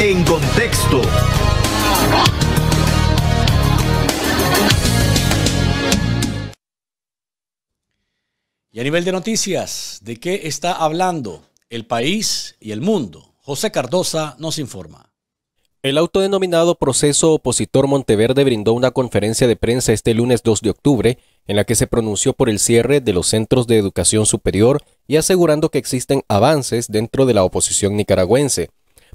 en contexto. Y a nivel de noticias, ¿de qué está hablando el país y el mundo? José Cardosa nos informa. El autodenominado proceso opositor Monteverde brindó una conferencia de prensa este lunes 2 de octubre en la que se pronunció por el cierre de los centros de educación superior y asegurando que existen avances dentro de la oposición nicaragüense.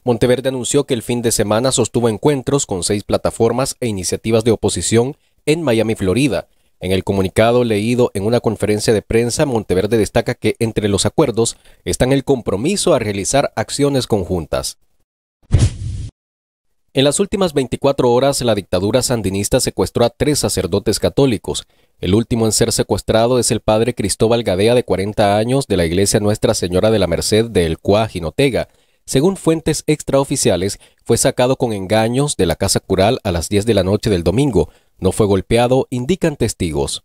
Monteverde anunció que el fin de semana sostuvo encuentros con seis plataformas e iniciativas de oposición en Miami, Florida, en el comunicado leído en una conferencia de prensa, Monteverde destaca que entre los acuerdos están el compromiso a realizar acciones conjuntas. En las últimas 24 horas, la dictadura sandinista secuestró a tres sacerdotes católicos. El último en ser secuestrado es el padre Cristóbal Gadea, de 40 años, de la iglesia Nuestra Señora de la Merced de El Cuá, Jinotega. Según fuentes extraoficiales, fue sacado con engaños de la casa cural a las 10 de la noche del domingo, no fue golpeado, indican testigos.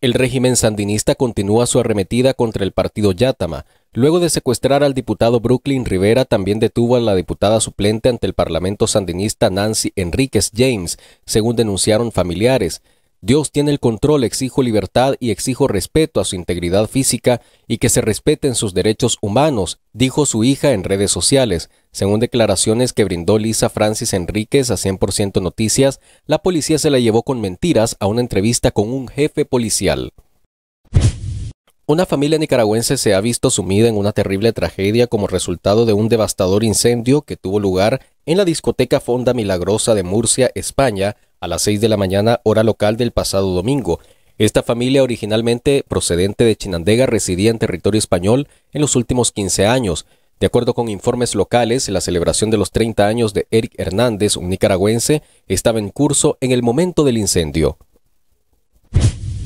El régimen sandinista continúa su arremetida contra el partido Yátama. Luego de secuestrar al diputado Brooklyn Rivera, también detuvo a la diputada suplente ante el Parlamento sandinista Nancy Enríquez James, según denunciaron familiares. Dios tiene el control, exijo libertad y exijo respeto a su integridad física y que se respeten sus derechos humanos, dijo su hija en redes sociales. Según declaraciones que brindó Lisa Francis Enríquez a 100% Noticias, la policía se la llevó con mentiras a una entrevista con un jefe policial. Una familia nicaragüense se ha visto sumida en una terrible tragedia como resultado de un devastador incendio que tuvo lugar en la discoteca Fonda Milagrosa de Murcia, España, a las 6 de la mañana hora local del pasado domingo. Esta familia, originalmente procedente de Chinandega, residía en territorio español en los últimos 15 años. De acuerdo con informes locales, la celebración de los 30 años de Eric Hernández, un nicaragüense, estaba en curso en el momento del incendio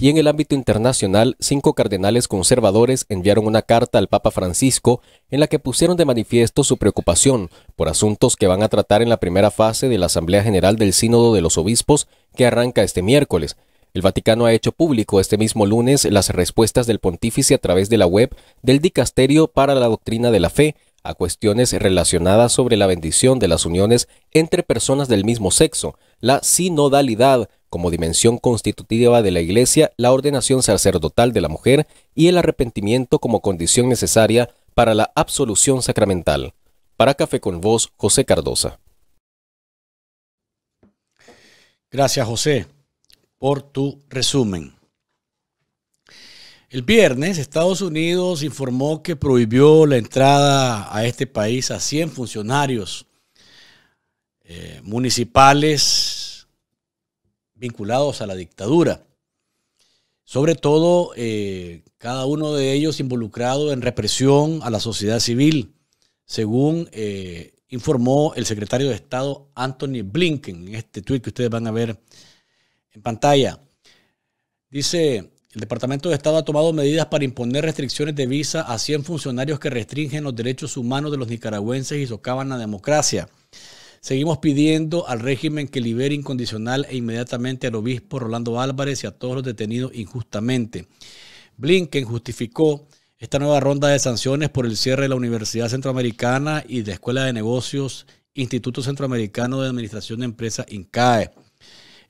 y en el ámbito internacional, cinco cardenales conservadores enviaron una carta al Papa Francisco en la que pusieron de manifiesto su preocupación por asuntos que van a tratar en la primera fase de la Asamblea General del Sínodo de los Obispos que arranca este miércoles. El Vaticano ha hecho público este mismo lunes las respuestas del pontífice a través de la web del Dicasterio para la Doctrina de la Fe a cuestiones relacionadas sobre la bendición de las uniones entre personas del mismo sexo, la sinodalidad, como dimensión constitutiva de la Iglesia, la ordenación sacerdotal de la mujer y el arrepentimiento como condición necesaria para la absolución sacramental. Para Café con Voz, José Cardosa. Gracias, José, por tu resumen. El viernes, Estados Unidos informó que prohibió la entrada a este país a 100 funcionarios eh, municipales vinculados a la dictadura. Sobre todo, eh, cada uno de ellos involucrado en represión a la sociedad civil, según eh, informó el secretario de Estado Anthony Blinken en este tweet que ustedes van a ver en pantalla. Dice, el Departamento de Estado ha tomado medidas para imponer restricciones de visa a 100 funcionarios que restringen los derechos humanos de los nicaragüenses y socavan la democracia. Seguimos pidiendo al régimen que libere incondicional e inmediatamente al obispo Rolando Álvarez y a todos los detenidos injustamente. Blinken justificó esta nueva ronda de sanciones por el cierre de la Universidad Centroamericana y de Escuela de Negocios Instituto Centroamericano de Administración de Empresas INCAE.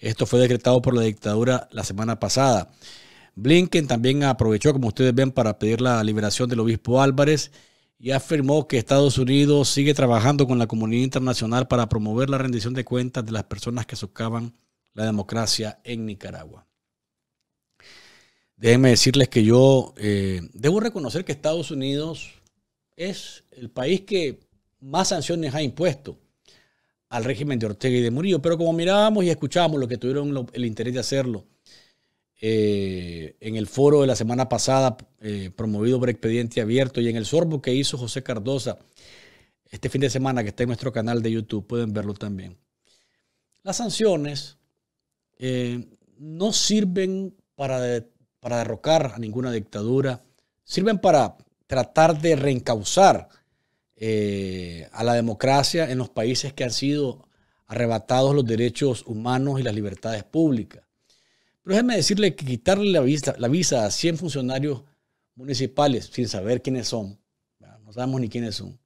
Esto fue decretado por la dictadura la semana pasada. Blinken también aprovechó, como ustedes ven, para pedir la liberación del obispo Álvarez y afirmó que Estados Unidos sigue trabajando con la comunidad internacional para promover la rendición de cuentas de las personas que socavan la democracia en Nicaragua. Déjenme decirles que yo eh, debo reconocer que Estados Unidos es el país que más sanciones ha impuesto al régimen de Ortega y de Murillo, pero como mirábamos y escuchábamos lo que tuvieron el interés de hacerlo eh, en el foro de la semana pasada eh, promovido por Expediente Abierto y en el sorbo que hizo José Cardosa este fin de semana que está en nuestro canal de YouTube, pueden verlo también. Las sanciones eh, no sirven para, para derrocar a ninguna dictadura, sirven para tratar de reencauzar a la democracia en los países que han sido arrebatados los derechos humanos y las libertades públicas. Pero déjeme decirle que quitarle la visa, la visa a 100 funcionarios municipales sin saber quiénes son, no sabemos ni quiénes son,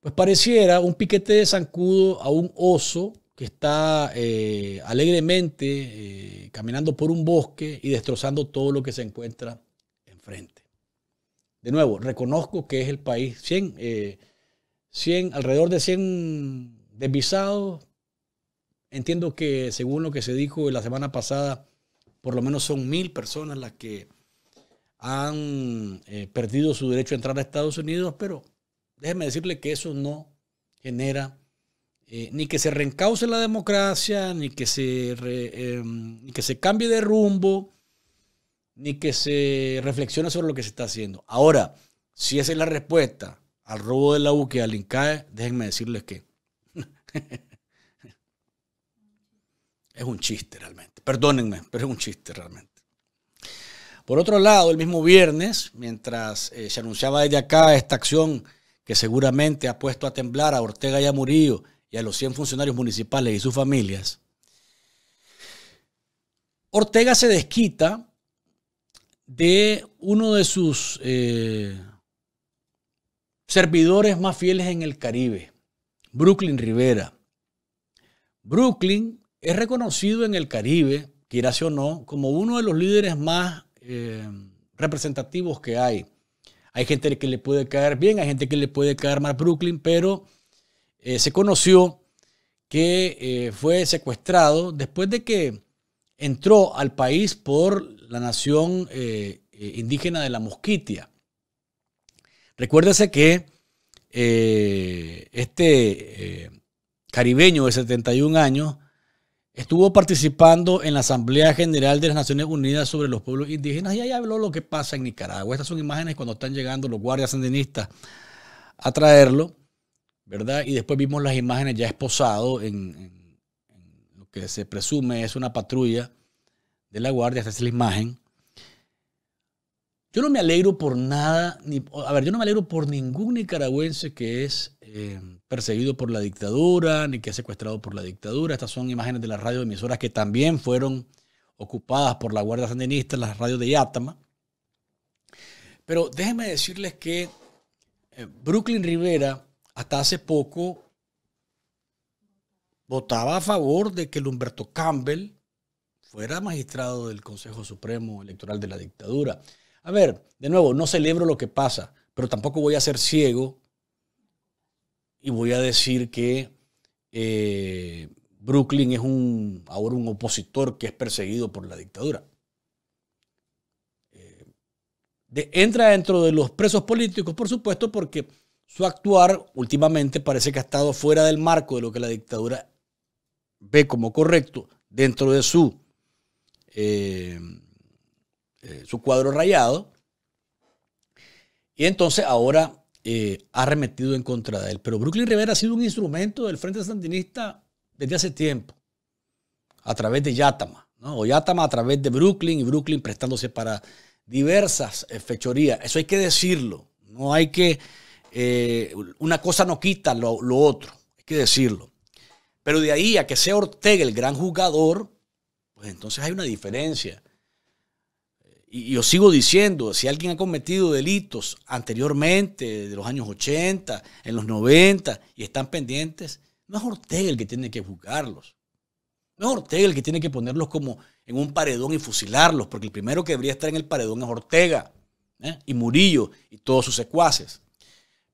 pues pareciera un piquete de zancudo a un oso que está eh, alegremente eh, caminando por un bosque y destrozando todo lo que se encuentra enfrente. De nuevo, reconozco que es el país 100, 100 alrededor de 100 desvisados. Entiendo que según lo que se dijo la semana pasada, por lo menos son mil personas las que han eh, perdido su derecho a entrar a Estados Unidos, pero déjeme decirle que eso no genera eh, ni que se reencauce la democracia, ni que se, em, que se cambie de rumbo, ni que se reflexione sobre lo que se está haciendo. Ahora, si esa es la respuesta al robo de la UQE, al INCAE, déjenme decirles que es un chiste realmente. Perdónenme, pero es un chiste realmente. Por otro lado, el mismo viernes, mientras eh, se anunciaba desde acá esta acción que seguramente ha puesto a temblar a Ortega y a Murillo y a los 100 funcionarios municipales y sus familias, Ortega se desquita de uno de sus eh, servidores más fieles en el Caribe, Brooklyn Rivera. Brooklyn es reconocido en el Caribe, quieras o no, como uno de los líderes más eh, representativos que hay. Hay gente que le puede caer bien, hay gente que le puede caer mal Brooklyn, pero eh, se conoció que eh, fue secuestrado después de que entró al país por la nación indígena de la Mosquitia. Recuérdese que este caribeño de 71 años Estuvo participando en la Asamblea General de las Naciones Unidas sobre los pueblos indígenas y ahí habló lo que pasa en Nicaragua. Estas son imágenes cuando están llegando los guardias sandinistas a traerlo, ¿verdad? Y después vimos las imágenes ya esposado en, lo que se presume es una patrulla de la guardia. Esta es la imagen. Yo no me alegro por nada, ni, a ver, yo no me alegro por ningún nicaragüense que es eh, perseguido por la dictadura, ni que es secuestrado por la dictadura. Estas son imágenes de las radioemisoras que también fueron ocupadas por la Guardia Sandinista, las radios de Yatama. Pero déjenme decirles que eh, Brooklyn Rivera, hasta hace poco, votaba a favor de que el Humberto Campbell fuera magistrado del Consejo Supremo Electoral de la dictadura. A ver, de nuevo, no celebro lo que pasa, pero tampoco voy a ser ciego y voy a decir que eh, Brooklyn es ahora un opositor que es perseguido por la dictadura. Eh, entra dentro de los presos políticos, por supuesto, porque su actuar últimamente parece que ha estado fuera del marco de lo que la dictadura ve como correcto dentro de su eh, su cuadro rayado. Y entonces ahora eh, ha remetido en contra de él. Pero Brooklyn Rivera ha sido un instrumento del Frente Sandinista desde hace tiempo, a través de Yatama, ¿no? o Yatama a través de Brooklyn y Brooklyn prestándose para diversas eh, fechorías. Eso hay que decirlo. No hay que. una cosa no quita lo, lo otro. Hay que decirlo. Pero de ahí a que sea Ortega el gran jugador, pues entonces hay una diferencia y yo sigo diciendo, si alguien ha cometido delitos anteriormente, de los años 80, en los 90, y están pendientes, no es Ortega el que tiene que juzgarlos. No es Ortega el que tiene que ponerlos como en un paredón y fusilarlos, porque el primero que debería estar en el paredón es Ortega ¿eh? y Murillo y todos sus secuaces.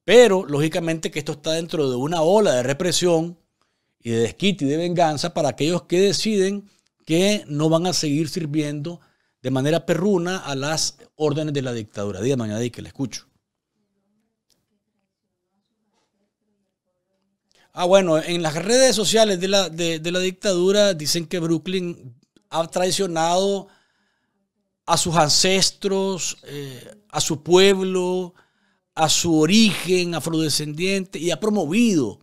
Pero, lógicamente, que esto está dentro de una ola de represión y de desquite y de venganza para aquellos que deciden que no van a seguir sirviendo de manera perruna a las órdenes de la dictadura. Dígame, doña que le escucho. Ah, bueno, en las redes sociales de la, de, la dictadura dicen que Brooklyn ha traicionado a sus ancestros, eh, a su pueblo, a su origen afrodescendiente y ha promovido,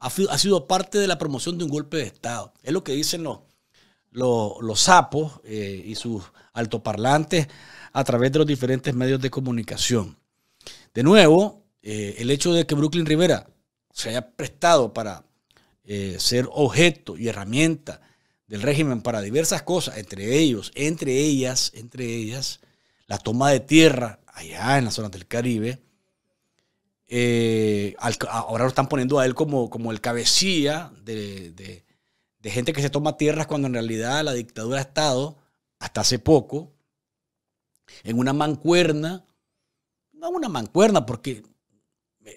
ha, ha, sido parte de la promoción de un golpe de Estado. Es lo que dicen los, los, sapos eh, y sus altoparlantes a través de los diferentes medios de comunicación. De nuevo, eh, el hecho de que Brooklyn Rivera se haya prestado para eh, ser objeto y herramienta del régimen para diversas cosas, entre ellos, entre ellas, entre ellas, la toma de tierra allá en la zona del Caribe, eh, ahora lo están poniendo a él como, como el cabecilla de, de, gente que se toma tierras cuando en realidad la dictadura ha estado, hasta hace poco, en una mancuerna, no una mancuerna, porque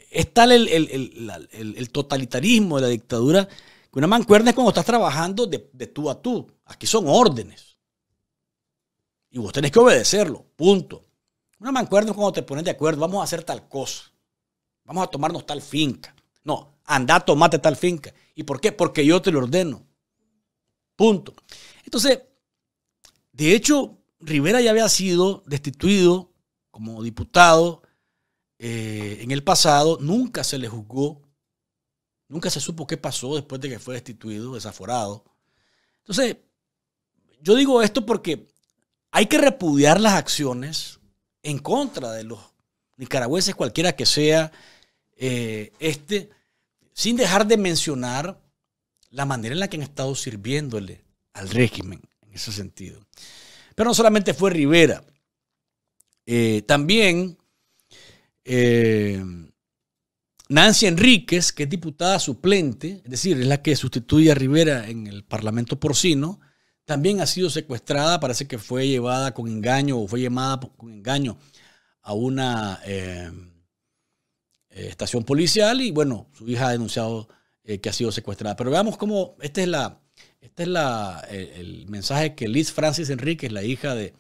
es tal el, totalitarismo de la dictadura que una mancuerna es cuando estás trabajando de, de tú a tú. Aquí son órdenes. Y vos tenés que obedecerlo, punto. Una mancuerna es cuando te pones de acuerdo, vamos a hacer tal cosa. Vamos a tomarnos tal finca. No, anda, tomate tal finca. ¿Y por qué? Porque yo te lo ordeno. Punto. Entonces, de hecho, Rivera ya había sido destituido como diputado eh, en el pasado. Nunca se le juzgó. Nunca se supo qué pasó después de que fue destituido, desaforado. Entonces, yo digo esto porque hay que repudiar las acciones en contra de los nicaragüenses, cualquiera que sea eh, este, sin dejar de mencionar la manera en la que han estado sirviéndole al régimen en ese sentido. Pero no solamente fue Rivera, eh, también eh, Nancy Enríquez, que es diputada suplente, es decir, es la que sustituye a Rivera en el Parlamento porcino, también ha sido secuestrada, parece que fue llevada con engaño o fue llamada con engaño a una eh, estación policial y bueno, su hija ha denunciado que ha sido secuestrada. Pero veamos cómo, este es la, este es la, el, mensaje que Liz Francis Enríquez, la hija de,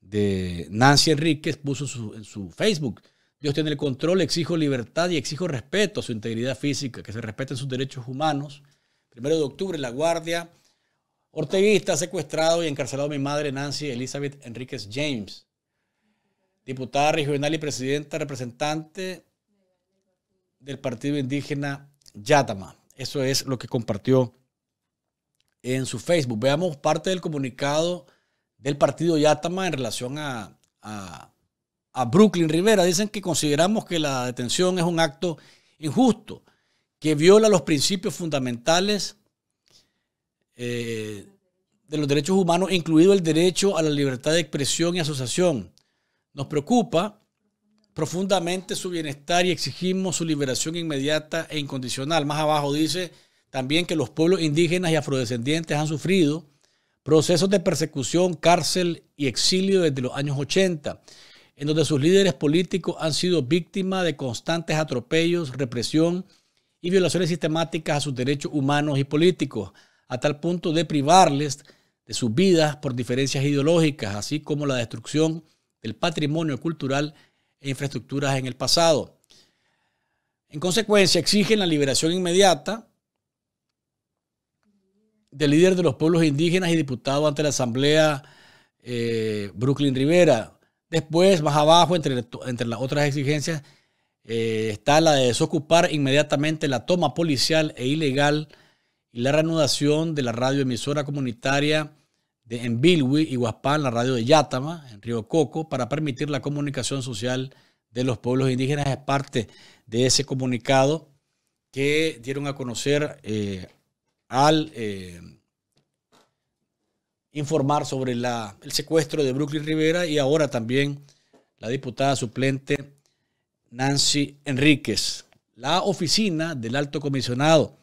de Nancy Enríquez, puso en su Facebook. Dios tiene el control, exijo libertad y exijo respeto a su integridad física, que se respeten sus derechos humanos. Primero de octubre, la Guardia Orteguista secuestrado y encarcelado mi madre Nancy Elizabeth Enríquez James, diputada regional y presidenta representante del partido indígena Yatama. Eso es lo que compartió en su Facebook. Veamos parte del comunicado del partido Yatama en relación a, a, Brooklyn Rivera. Dicen que consideramos que la detención es un acto injusto, que viola los principios fundamentales eh, de los derechos humanos, incluido el derecho a la libertad de expresión y asociación. Nos preocupa profundamente su bienestar y exigimos su liberación inmediata e incondicional. Más abajo dice también que los pueblos indígenas y afrodescendientes han sufrido procesos de persecución, cárcel y exilio desde los años 80, en donde sus líderes políticos han sido víctimas de constantes atropellos, represión y violaciones sistemáticas a sus derechos humanos y políticos a tal punto de privarles de sus vidas por diferencias ideológicas, así como la destrucción del patrimonio cultural e infraestructuras en el pasado. En consecuencia, exigen la liberación inmediata del líder de los pueblos indígenas y diputado ante la Asamblea eh, Brooklyn Rivera. Después, más abajo, entre, entre las otras exigencias, eh, está la de desocupar inmediatamente la toma policial e ilegal y la reanudación de la radioemisora comunitaria de en y Guaspán, la radio de Yátama, en Río Coco, para permitir la comunicación social de los pueblos indígenas. Es parte de ese comunicado que dieron a conocer eh, al eh, informar sobre el secuestro de Brooklyn Rivera y ahora también la diputada suplente Nancy Enríquez. La oficina del alto comisionado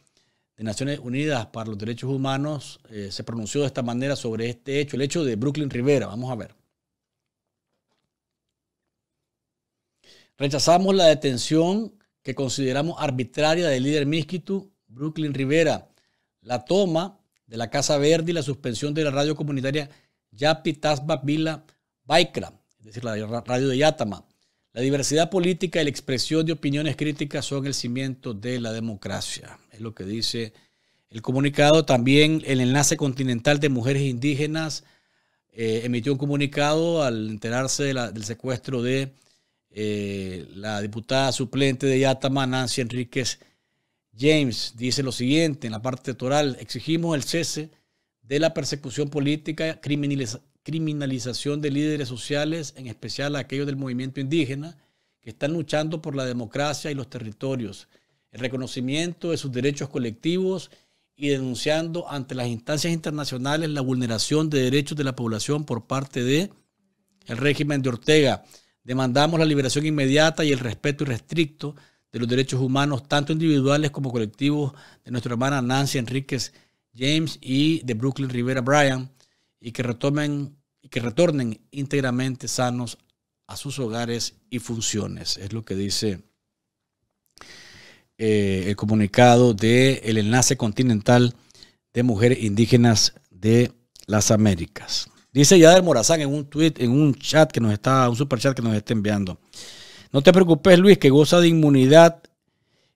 de Naciones Unidas para los Derechos Humanos eh, se pronunció de esta manera sobre este hecho, el hecho de Brooklyn Rivera. Vamos a ver. Rechazamos la detención que consideramos arbitraria del líder Miskitu, Brooklyn Rivera, la toma de la Casa Verde y la suspensión de la radio comunitaria Yapi Tasba Vila Baikra, es decir, la radio de Yatama. La diversidad política y la expresión de opiniones críticas son el cimiento de la democracia. Es lo que dice el comunicado. También el Enlace Continental de Mujeres Indígenas eh, emitió un comunicado al enterarse del secuestro de eh, la diputada suplente de Yatama, Nancy Enríquez James. Dice lo siguiente en la parte toral. Exigimos el cese de la persecución política, criminalización de líderes sociales, en especial aquellos del movimiento indígena, que están luchando por la democracia y los territorios, el reconocimiento de sus derechos colectivos y denunciando ante las instancias internacionales la vulneración de derechos de la población por parte de el régimen de Ortega. Demandamos la liberación inmediata y el respeto irrestricto de los derechos humanos, tanto individuales como colectivos, de nuestra hermana Nancy Enríquez James y de Brooklyn Rivera Bryan, y que retomen y que retornen íntegramente sanos a sus hogares y funciones. Es lo que dice eh, el comunicado del el Enlace Continental de Mujeres Indígenas de las Américas. Dice Yader Morazán en un tweet, en un chat que nos está, un super chat que nos está enviando. No te preocupes, Luis, que goza de inmunidad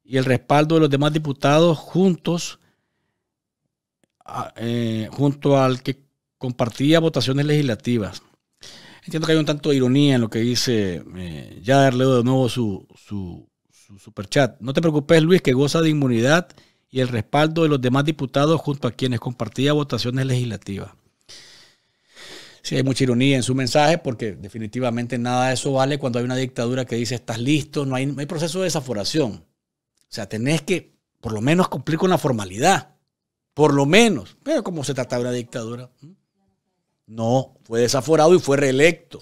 y el respaldo de los demás diputados juntos, eh, junto al que compartía votaciones legislativas. Entiendo que hay un tanto de ironía en lo que dice eh, Yader, leo de nuevo su, su, su superchat. No te preocupes, Luis, que goza de inmunidad y el respaldo de los demás diputados junto a quienes compartía votaciones legislativas. Sí, hay mucha ironía en su mensaje porque definitivamente nada de eso vale cuando hay una dictadura que dice estás listo, no hay, no hay proceso de desaforación. O sea, tenés que por lo menos cumplir con la formalidad. Por lo menos. Pero ¿cómo se trata de una dictadura? No, fue desaforado y fue reelecto.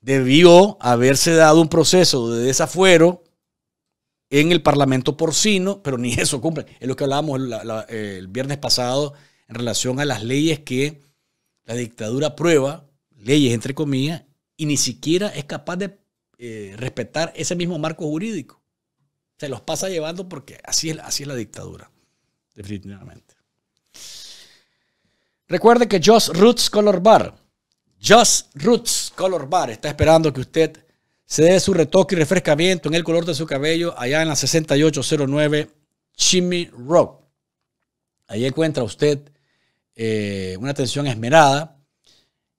Debió haberse dado un proceso de desafuero en el Parlamento porcino, pero ni eso cumple. Es lo que hablábamos el viernes pasado en relación a las leyes que la dictadura aprueba, leyes entre comillas, y ni siquiera es capaz de eh, respetar ese mismo marco jurídico. Se los pasa llevando porque así es, así es la dictadura, definitivamente. Recuerde que Just Roots Color Bar, Just Roots Color Bar está esperando que usted se dé su retoque y refrescamiento en el color de su cabello allá en la 6809 Chimney Rock. Ahí encuentra usted eh, una atención esmerada.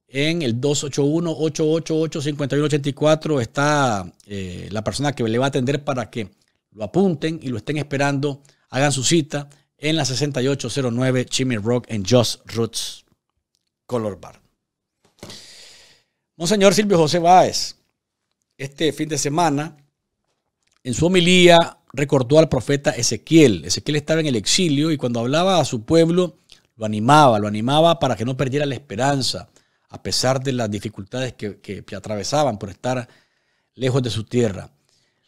En el 281-888-5184 está eh, la persona que le va a atender para que lo apunten y lo estén esperando. Hagan su cita en la 6809 Chimney Rock en Just Roots Color Bar. Monseñor Silvio José Báez, este fin de semana, en su homilía, recordó al profeta Ezequiel. Ezequiel estaba en el exilio y cuando hablaba a su pueblo, lo animaba, lo animaba para que no perdiera la esperanza, a pesar de las dificultades que, que atravesaban por estar lejos de su tierra.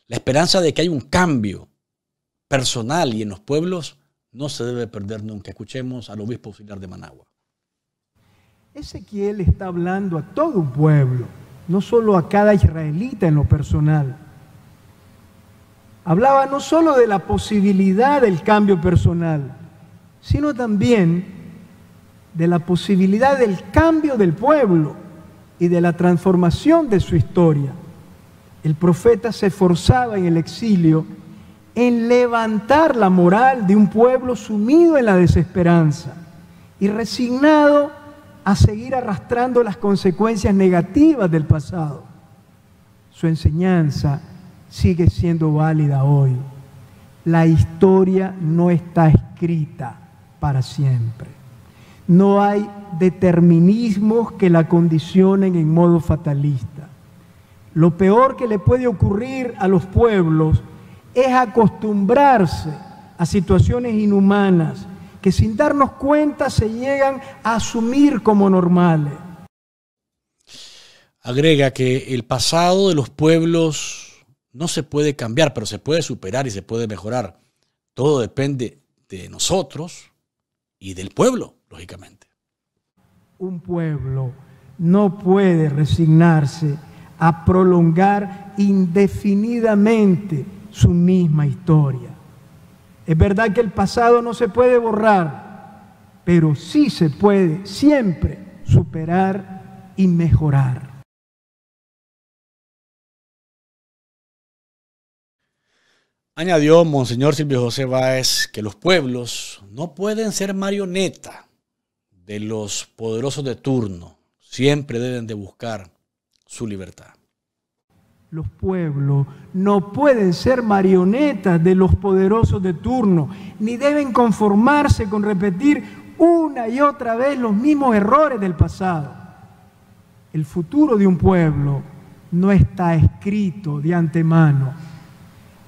La esperanza de que hay un cambio personal y en los pueblos no se debe perder nunca. Escuchemos al obispo auxiliar de Managua. Ezequiel está hablando a todo un pueblo, no solo a cada israelita en lo personal. Hablaba no solo de la posibilidad del cambio personal, sino también de la posibilidad del cambio del pueblo y de la transformación de su historia. El profeta se esforzaba en el exilio en levantar la moral de un pueblo sumido en la desesperanza y resignado a seguir arrastrando las consecuencias negativas del pasado. Su enseñanza sigue siendo válida hoy. La historia no está escrita para siempre. No hay determinismos que la condicionen en modo fatalista. Lo peor que le puede ocurrir a los pueblos es acostumbrarse a situaciones inhumanas que sin darnos cuenta se llegan a asumir como normales. Agrega que el pasado de los pueblos no se puede cambiar, pero se puede superar y se puede mejorar. Todo depende de nosotros y del pueblo, lógicamente. Un pueblo no puede resignarse a prolongar indefinidamente su misma historia. Es verdad que el pasado no se puede borrar, pero sí se puede siempre superar y mejorar. Añadió Monseñor Silvio José Báez que los pueblos no pueden ser marioneta de los poderosos de turno, siempre deben de buscar su libertad. Los pueblos no pueden ser marionetas de los poderosos de turno, ni deben conformarse con repetir una y otra vez los mismos errores del pasado. El futuro de un pueblo no está escrito de antemano.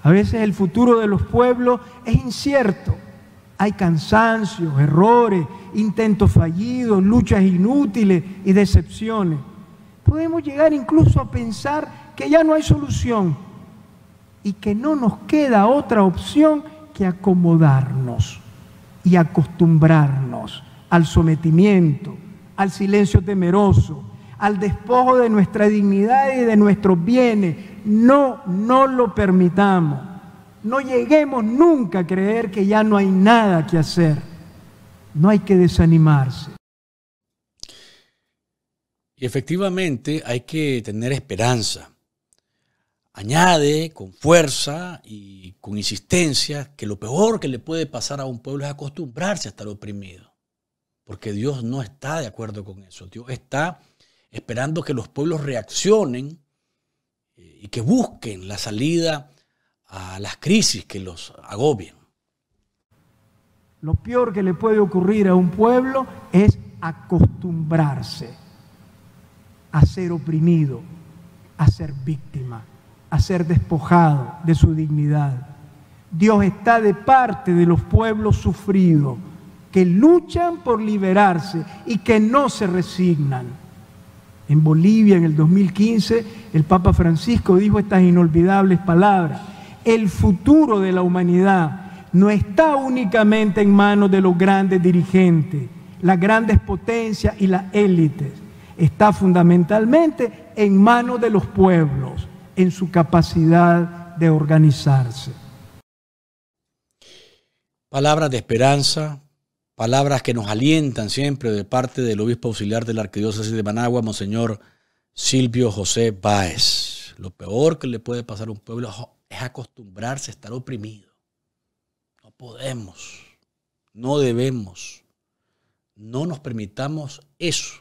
A veces el futuro de los pueblos es incierto. Hay cansancios, errores, intentos fallidos, luchas inútiles y decepciones. Podemos llegar incluso a pensar que ya no hay solución y que no nos queda otra opción que acomodarnos y acostumbrarnos al sometimiento, al silencio temeroso, al despojo de nuestra dignidad y de nuestros bienes. No, no lo permitamos. No lleguemos nunca a creer que ya no hay nada que hacer. No hay que desanimarse. Y efectivamente hay que tener esperanza. Añade con fuerza y con insistencia que lo peor que le puede pasar a un pueblo es acostumbrarse a estar oprimido. Porque Dios no está de acuerdo con eso. Dios está esperando que los pueblos reaccionen eh, y que busquen la salida a las crisis que los agobian. Lo peor que le puede ocurrir a un pueblo es acostumbrarse a ser oprimido, a ser víctima, a ser despojado de su dignidad. Dios está de parte de los pueblos sufridos que luchan por liberarse y que no se resignan. En Bolivia, en el 2015, el Papa Francisco dijo estas inolvidables palabras. El futuro de la humanidad no está únicamente en manos de los grandes dirigentes, las grandes potencias y las élites. Está fundamentalmente en manos de los pueblos, en su capacidad de organizarse. Palabras de esperanza, palabras que nos alientan siempre de parte del obispo auxiliar de la Arquidiócesis de Managua, Monseñor Silvio José Báez. Lo peor que le puede pasar a un pueblo es acostumbrarse a estar oprimido. No podemos, no debemos, no nos permitamos eso.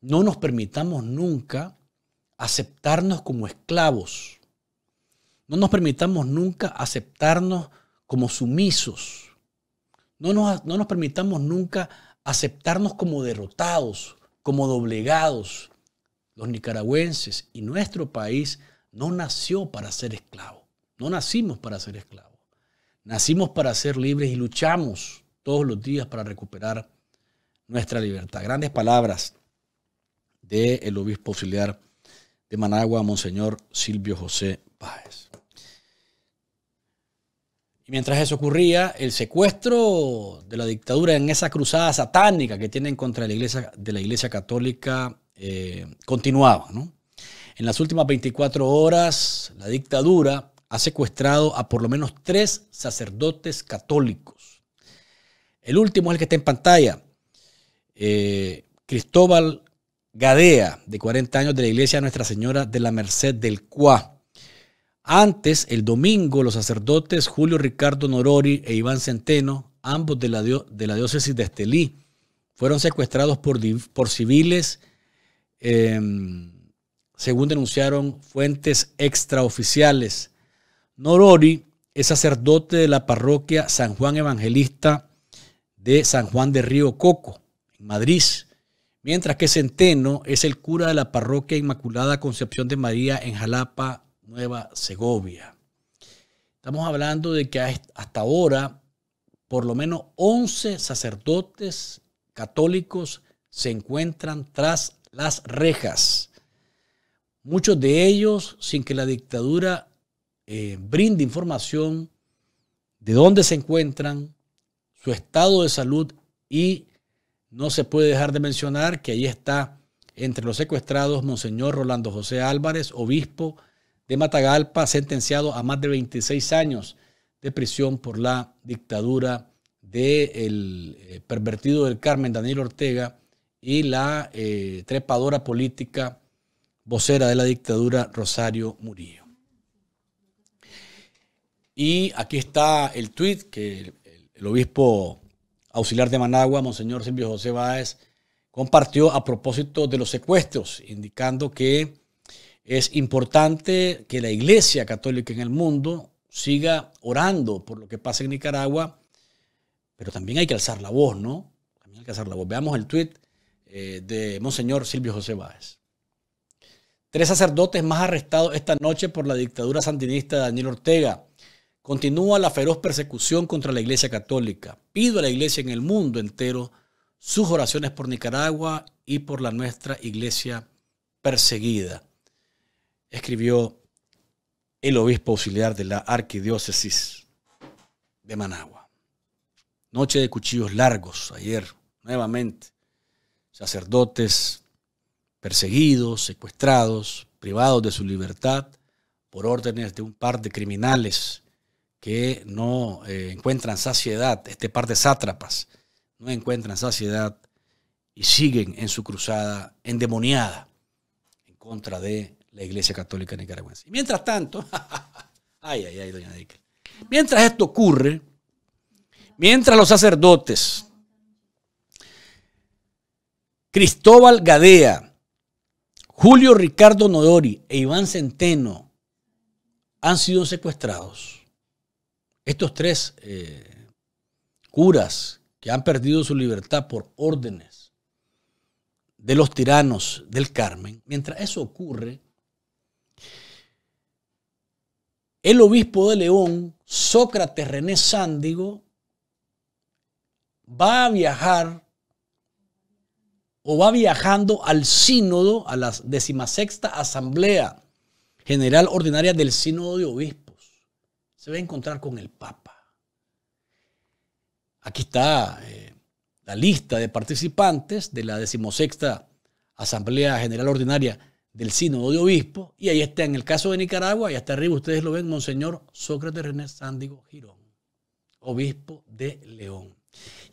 No nos permitamos nunca aceptarnos como esclavos. No nos permitamos nunca aceptarnos como sumisos no nos, permitamos nunca aceptarnos como derrotados, como doblegados. Los nicaragüenses y nuestro país no nació para ser esclavo. No nacimos para ser esclavos. Nacimos para ser libres y luchamos todos los días para recuperar nuestra libertad. Grandes palabras del obispo auxiliar de Managua, Monseñor Silvio José Páez. Y mientras eso ocurría, el secuestro de la dictadura en esa cruzada satánica que tienen contra la iglesia, de la iglesia católica eh, continuaba. En las últimas 24 horas, la dictadura ha secuestrado a por lo menos tres sacerdotes católicos. El último es el que está en pantalla. Eh, Cristóbal Gadea, de 40 años, de la iglesia Nuestra Señora de la Merced del Cuá. Antes, el domingo, los sacerdotes Julio Ricardo Norori e Iván Centeno, ambos de la, de la diócesis de Estelí, fueron secuestrados por, por civiles, em, según denunciaron fuentes extraoficiales. Norori es sacerdote de la parroquia San Juan Evangelista de San Juan de Río Coco, en Madrid, mientras que Centeno es el cura de la parroquia Inmaculada Concepción de María en Jalapa, Nueva Segovia. Estamos hablando de que hasta ahora por lo menos 11 sacerdotes católicos se encuentran tras las rejas. Muchos de ellos sin que la dictadura eh, brinde información de dónde se encuentran, su estado de salud y no se puede dejar de mencionar que ahí está entre los secuestrados Monseñor Rolando José Álvarez, obispo de Matagalpa, sentenciado a más de 26 años de prisión por la dictadura del eh, pervertido del Carmen, Daniel Ortega, y la eh, trepadora política vocera de la dictadura, Rosario Murillo. Y aquí está el tuit que el, obispo auxiliar de Managua, Monseñor Silvio José Báez, compartió a propósito de los secuestros, indicando que es importante que la Iglesia Católica en el mundo siga orando por lo que pasa en Nicaragua, pero también hay que alzar la voz, ¿no? También hay que alzar la voz. Veamos el tuit eh, de Monseñor Silvio José Báez. Tres sacerdotes más arrestados esta noche por la dictadura sandinista de Daniel Ortega. Continúa la feroz persecución contra la Iglesia Católica. Pido a la Iglesia en el mundo entero sus oraciones por Nicaragua y por la nuestra Iglesia perseguida escribió el obispo auxiliar de la arquidiócesis de Managua. Noche de cuchillos largos ayer, nuevamente. Sacerdotes perseguidos, secuestrados, privados de su libertad por órdenes de un par de criminales que no eh, encuentran saciedad, este par de sátrapas no encuentran saciedad y siguen en su cruzada endemoniada en contra de la Iglesia Católica Nicaragüense. Y mientras tanto, ay, ay, ay, doña Dickel, mientras esto ocurre, mientras los sacerdotes, Cristóbal Gadea, Julio Ricardo Nodori e Iván Centeno han sido secuestrados. Estos tres eh, curas que han perdido su libertad por órdenes de los tiranos del Carmen, mientras eso ocurre, el obispo de León, Sócrates René Sándigo, va a viajar o va viajando al sínodo, a la decimasexta asamblea general ordinaria del sínodo de obispos. Se va a encontrar con el Papa. Aquí está eh, la lista de participantes de la decimosexta asamblea general ordinaria del sínodo de obispos. Y ahí está, en el caso de Nicaragua, y hasta arriba ustedes lo ven, Monseñor Sócrates René Sándigo Girón, obispo de León.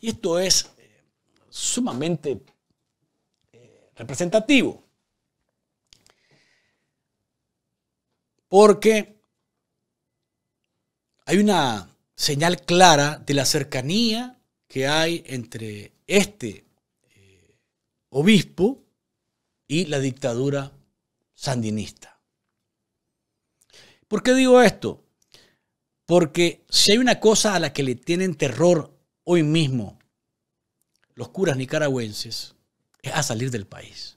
Y esto es eh, sumamente representativo. Porque hay una señal clara de la cercanía que hay entre este eh, obispo y la dictadura sandinista. ¿Por qué digo esto? Porque si hay una cosa a la que le tienen terror hoy mismo los curas nicaragüenses, es a salir del país.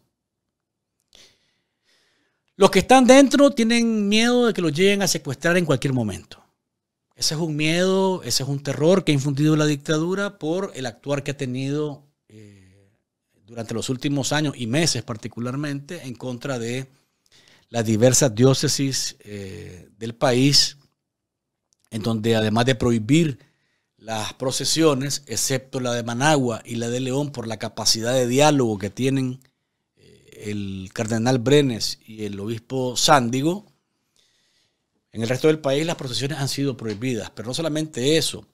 Los que están dentro tienen miedo de que los lleguen a secuestrar en cualquier momento. Ese es un miedo, ese es un terror que ha infundido la dictadura por el actuar que ha tenido eh, durante los últimos años y meses particularmente en contra de las diversas diócesis eh, del país, en donde además de prohibir las procesiones, excepto la de Managua y la de León, por la capacidad de diálogo que tienen eh, el cardenal Brenes y el obispo Sándigo, en el resto del país las procesiones han sido prohibidas, pero no solamente eso,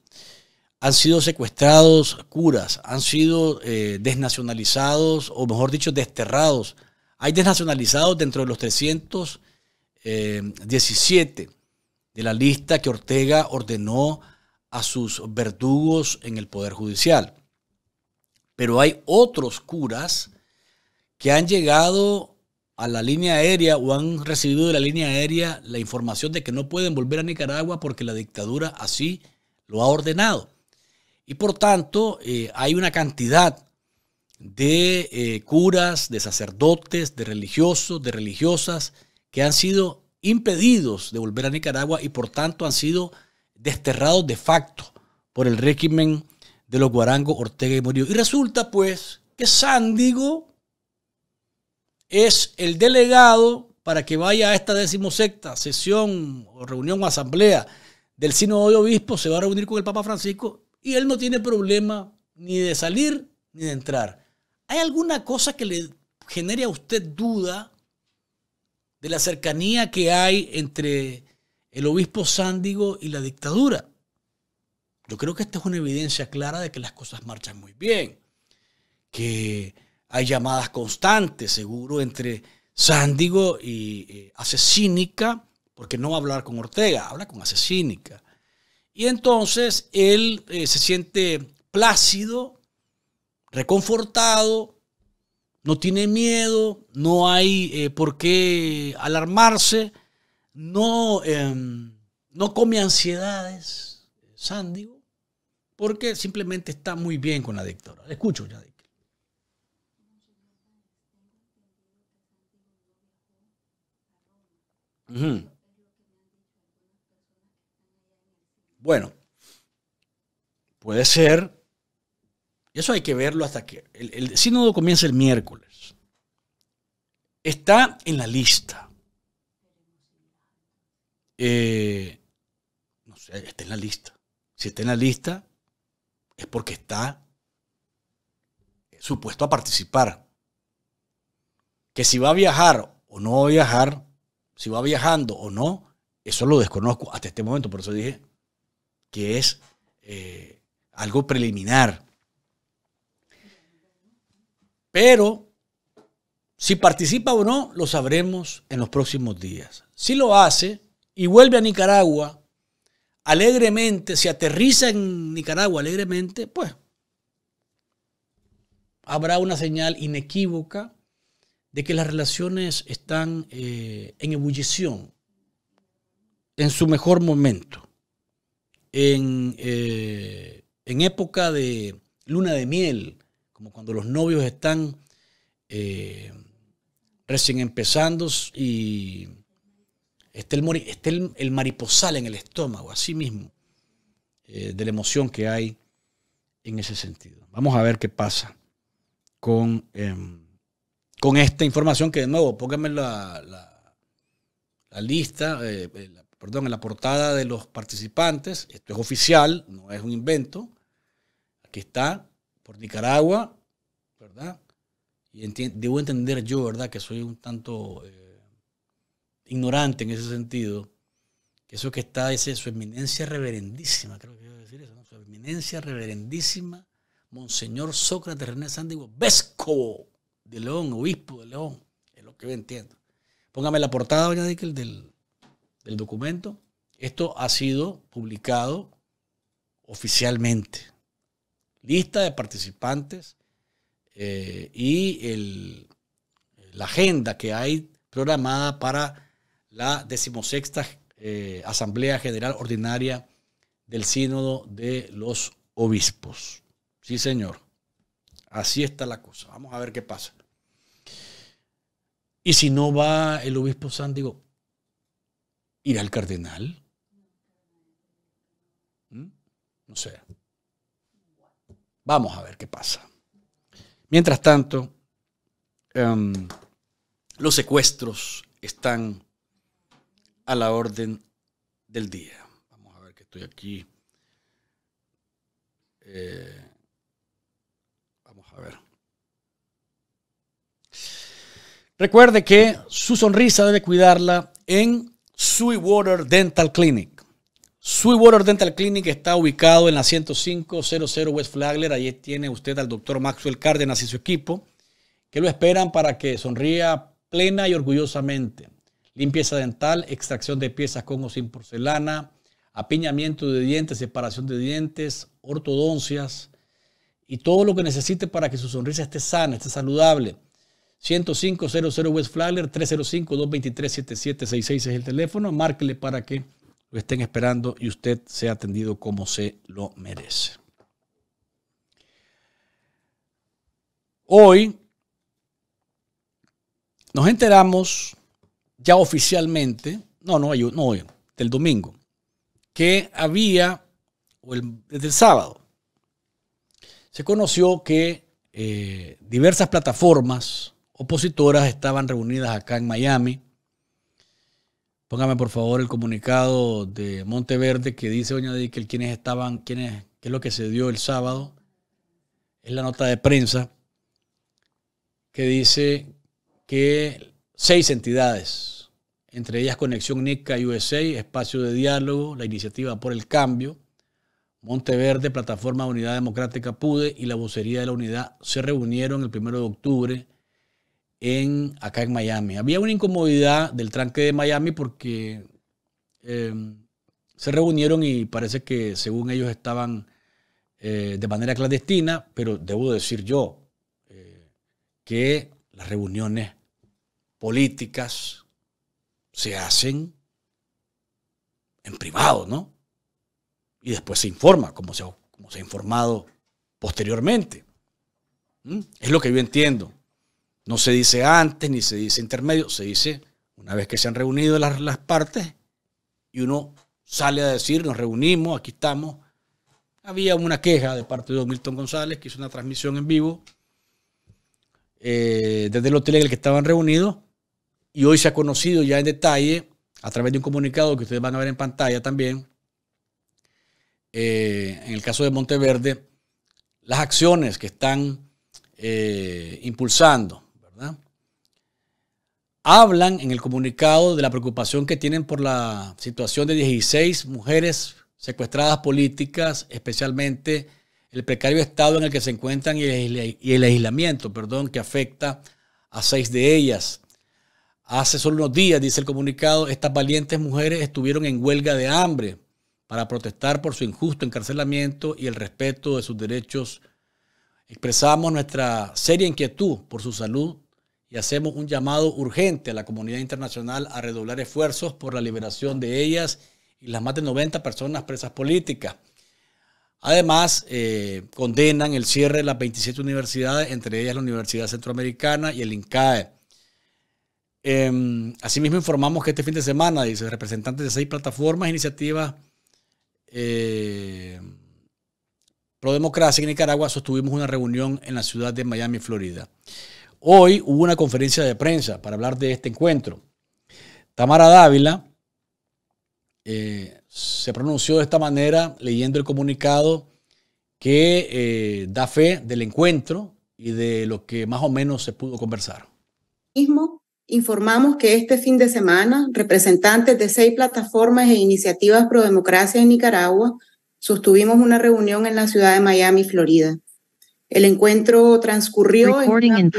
han sido secuestrados curas, han sido eh, desnacionalizados, o mejor dicho, desterrados. Hay desnacionalizados dentro de los 317 eh, de la lista que Ortega ordenó a sus verdugos en el Poder Judicial. Pero hay otros curas que han llegado a la línea aérea o han recibido de la línea aérea la información de que no pueden volver a Nicaragua porque la dictadura así lo ha ordenado. Y por tanto eh, hay una cantidad de eh, curas, de sacerdotes, de religiosos, de religiosas que han sido impedidos de volver a Nicaragua y por tanto han sido desterrados de facto por el régimen de los guarangos Ortega y Murillo. Y resulta pues que Sándigo es el delegado para que vaya a esta decimosexta sesión o reunión o asamblea del sínodo de obispos, se va a reunir con el Papa Francisco y él no tiene problema ni de salir ni de entrar. ¿Hay alguna cosa que le genere a usted duda de la cercanía que hay entre el obispo Sándigo y la dictadura. Yo creo que esta es una evidencia clara de que las cosas marchan muy bien, que hay llamadas constantes, seguro, entre Sándigo y eh, Asesínica, porque no va a hablar con Ortega, habla con Asesínica. Y entonces él eh, se siente plácido, reconfortado, no tiene miedo, no hay eh, por qué alarmarse no, em, no come ansiedades, Sándigo, porque simplemente está muy bien con la dictadura. Escucho ya. Bueno, puede ser. Eso hay que verlo hasta que el, el sínodo comienza el miércoles. Está en la lista eh, no sé, está en la lista. Si está en la lista, es porque está supuesto a participar. Que si va a viajar o no va a viajar, si va viajando o no, eso lo desconozco hasta este momento. Por eso dije que es eh, algo preliminar. Pero si participa o no, lo sabremos en los próximos días. Si lo hace y vuelve a Nicaragua alegremente, se aterriza en Nicaragua alegremente, pues habrá una señal inequívoca de que las relaciones están eh, en ebullición, en su mejor momento, en, eh, en, época de luna de miel, como cuando los novios están eh, recién empezando y está el, el, mariposal en el estómago, así mismo, de la emoción que hay en ese sentido. Vamos a ver qué pasa con, em, con esta información que de nuevo, pónganme la, la, lista, eh, eh, perdón, en la portada de los participantes. Esto es oficial, no es un invento. Aquí está, por Nicaragua, ¿verdad? Y debo entender yo, ¿verdad? Que soy un tanto eh, ignorante en ese sentido. Que eso que está es su eminencia reverendísima, creo que quiero decir eso, ¿no? Su eminencia reverendísima Monseñor Sócrates René Sándigo, Vesco de León, obispo de León, es lo que yo entiendo. Póngame la portada, doña Dickel, del, del documento. Esto ha sido publicado oficialmente. Lista de participantes eh, y la agenda que hay programada para la decimosexta eh, Asamblea General Ordinaria del Sínodo de los Obispos. Sí, señor. Así está la cosa. Vamos a ver qué pasa. Y si no va el obispo Sándigo, ¿irá el cardenal? ¿Mm? No sé. Vamos a ver qué pasa. Mientras tanto, em, los secuestros están a la orden del día. Vamos a ver que estoy aquí. Eh, a ver. Recuerde que su sonrisa debe cuidarla en Sweetwater Dental Clinic. Sweetwater Dental Clinic está ubicado en la 10500 West Flagler. Allí tiene usted al doctor Maxwell Cárdenas y su equipo que lo esperan para que sonría plena y orgullosamente. Limpieza dental, extracción de piezas con o sin porcelana, apiñamiento de dientes, separación de dientes, ortodoncias, y todo lo que necesite para que su sonrisa esté sana, esté saludable. 10500 West Flagler, 305-223-7766 es el teléfono. Márquele para que lo estén esperando y usted sea atendido como se lo merece. Hoy nos enteramos ya oficialmente, no, no, no hoy, del domingo, que había, o el, desde el sábado, se conoció que eh, diversas plataformas opositoras estaban reunidas acá en Miami. Póngame por favor el comunicado de Monteverde que dice, doña que quiénes estaban, quiénes, qué es lo que se dio el sábado. Es la nota de prensa que dice que seis entidades, entre ellas Conexión NICA USA, Espacio de Diálogo, la Iniciativa por el Cambio, Monteverde, Plataforma Unidad Democrática PUDE y la vocería de la unidad se reunieron el 1 de octubre en, acá en Miami. Había una incomodidad del tranque de Miami porque em, se reunieron y parece que según ellos estaban eh, de manera clandestina, pero debo decir yo eh, que las reuniones políticas se hacen en privado, ¿no? y después se informa, como se, ha informado posteriormente. ¿Mm? Es lo que yo entiendo. No se dice antes ni se dice intermedio, se dice una vez que se han reunido las, las partes y uno sale a decir, nos reunimos, aquí estamos. Había una queja de parte de Don Milton González que hizo una transmisión en vivo eh, desde el hotel en el que estaban reunidos y hoy se ha conocido ya en detalle a través de un comunicado que ustedes van a ver en pantalla también, eh, en el caso de Monteverde, las acciones que están eh, impulsando. Hablan en el comunicado de la preocupación que tienen por la situación de 16 mujeres secuestradas políticas, especialmente el precario estado en el que se encuentran y el, aislamiento, perdón, que afecta a seis de ellas. Hace solo unos días, dice el comunicado, estas valientes mujeres estuvieron en huelga de hambre para protestar por su injusto encarcelamiento y el respeto de sus derechos. Expresamos nuestra seria inquietud por su salud y hacemos un llamado urgente a la comunidad internacional a redoblar esfuerzos por la liberación de ellas y las más de 90 personas presas políticas. Además, eh, condenan el cierre de las 27 universidades, entre ellas la Universidad Centroamericana y el INCAE. Em, asimismo, informamos que este fin de semana, dice, representantes de seis plataformas e iniciativas eh, pro democracia en Nicaragua sostuvimos una reunión en la ciudad de Miami, Florida. Hoy hubo una conferencia de prensa para hablar de este encuentro. Tamara Dávila, eh, se pronunció de esta manera leyendo el comunicado que eh, da fe del encuentro y de lo que más o menos se pudo conversar. Informamos que este fin de semana representantes de seis plataformas e iniciativas pro democracia en Nicaragua sostuvimos una reunión en la ciudad de Miami, Florida. El encuentro transcurrió en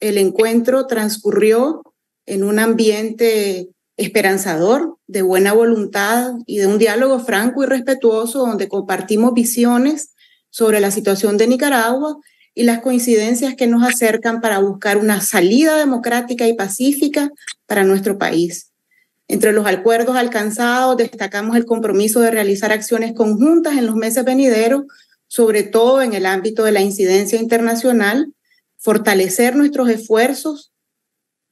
El encuentro transcurrió en un ambiente esperanzador, de buena voluntad y de un diálogo franco y respetuoso donde compartimos visiones sobre la situación de Nicaragua y las coincidencias que nos acercan para buscar una salida democrática y pacífica para nuestro país. Entre los acuerdos alcanzados destacamos el compromiso de realizar acciones conjuntas en los meses venideros, sobre todo en el ámbito de la incidencia internacional, fortalecer nuestros esfuerzos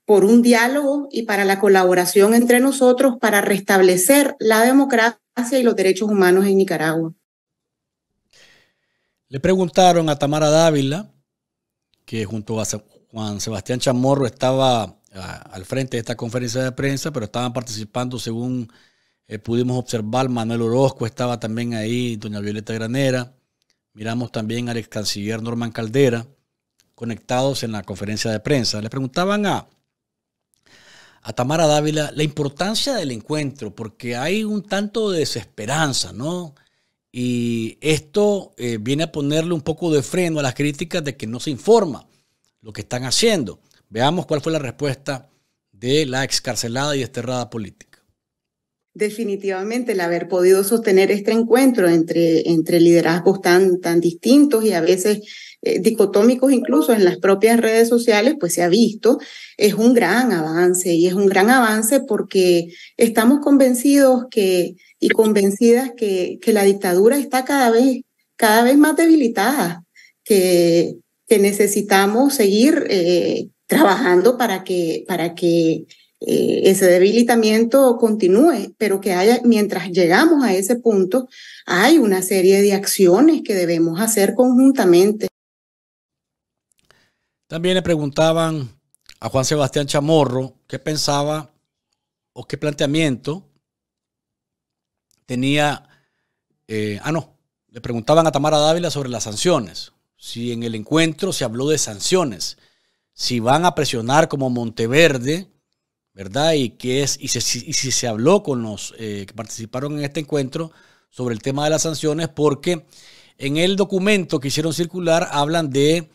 por un diálogo y para la colaboración entre nosotros para restablecer la democracia y los derechos humanos en Nicaragua. Le preguntaron a Tamara Dávila, que junto a Juan Sebastián Chamorro estaba al frente de esta conferencia de prensa, pero estaban participando, según eh, pudimos observar, Manuel Orozco estaba también ahí, doña Violeta Granera, miramos también al ex canciller Norman Caldera, conectados en la conferencia de prensa. Le preguntaban a Tamara Dávila la importancia del encuentro, porque hay un tanto de desesperanza, ¿no? Y esto eh, viene a ponerle un poco de freno a las críticas de que no se informa lo que están haciendo. Veamos cuál fue la respuesta de la excarcelada y desterrada política. Definitivamente el haber podido sostener este encuentro entre, entre liderazgos tan, tan distintos y a veces eh, dicotómicos incluso en las propias redes sociales, pues se ha visto, es un gran avance y es un gran avance porque estamos convencidos que, y convencidas que, que la dictadura está cada vez, cada vez más debilitada, que, necesitamos seguir eh, trabajando para que, para que eh, ese debilitamiento continúe, pero que haya, mientras llegamos a ese punto, hay una serie de acciones que debemos hacer conjuntamente. También le preguntaban a Juan Sebastián Chamorro qué pensaba o qué planteamiento tenía. Eh, ah, no, le preguntaban a Tamara Dávila sobre las sanciones. Si en el encuentro se habló de sanciones, si van a presionar como Monteverde, ¿verdad? Y, qué es, y, si, se habló con los eh, que participaron en este encuentro sobre el tema de las sanciones, porque en el documento que hicieron circular hablan de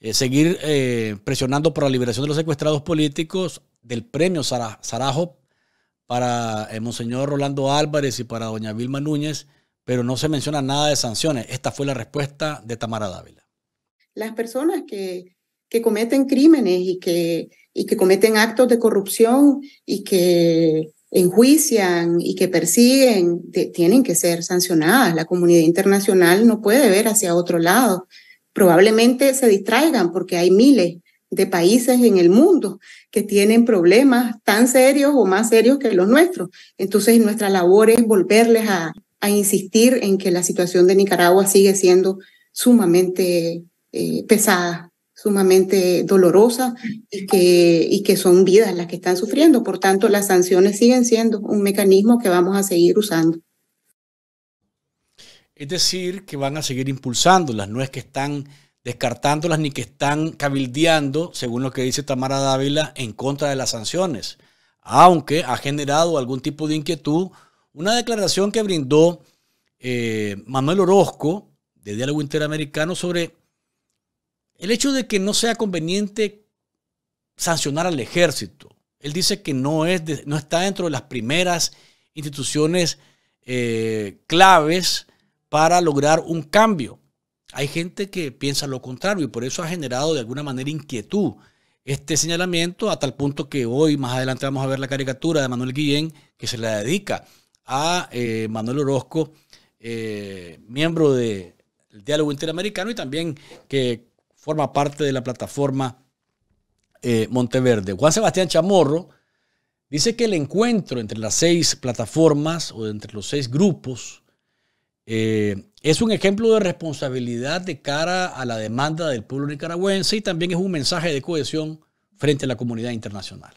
eh, seguir eh, presionando por la liberación de los secuestrados políticos del premio Sarajo para el Monseñor Rolando Álvarez y para doña Vilma Núñez, pero no se menciona nada de sanciones. Esta fue la respuesta de Tamara Dávila. Las personas que, que cometen crímenes y que, y que cometen actos de corrupción y que enjuician y que persiguen, tienen que ser sancionadas. La comunidad internacional no puede ver hacia otro lado probablemente se distraigan porque hay miles de países en el mundo que tienen problemas tan serios o más serios que los nuestros. Entonces nuestra labor es volverles a, insistir en que la situación de Nicaragua sigue siendo sumamente eh, pesada, sumamente dolorosa y que, y que son vidas las que están sufriendo. Por tanto, las sanciones siguen siendo un mecanismo que vamos a seguir usando. Es decir, que van a seguir impulsándolas, no es que están descartándolas ni que están cabildeando, según lo que dice Tamara Dávila, en contra de las sanciones, aunque ha generado algún tipo de inquietud una declaración que brindó eh, Manuel Orozco de Diálogo Interamericano sobre el hecho de que no sea conveniente sancionar al ejército. Él dice que no, es no está dentro de las primeras instituciones eh, claves para lograr un cambio. Hay gente que piensa lo contrario y por eso ha generado de alguna manera inquietud este señalamiento a tal punto que hoy, más adelante, vamos a ver la caricatura de Manuel Guillén que se la dedica a eh, Manuel Orozco, eh, miembro del Diálogo Interamericano y también que forma parte de la plataforma eh, Monteverde. Juan Sebastián Chamorro dice que el encuentro entre las seis plataformas o entre los seis grupos eh, es un ejemplo de responsabilidad de cara a la demanda del pueblo nicaragüense y también es un mensaje de cohesión frente a la comunidad internacional.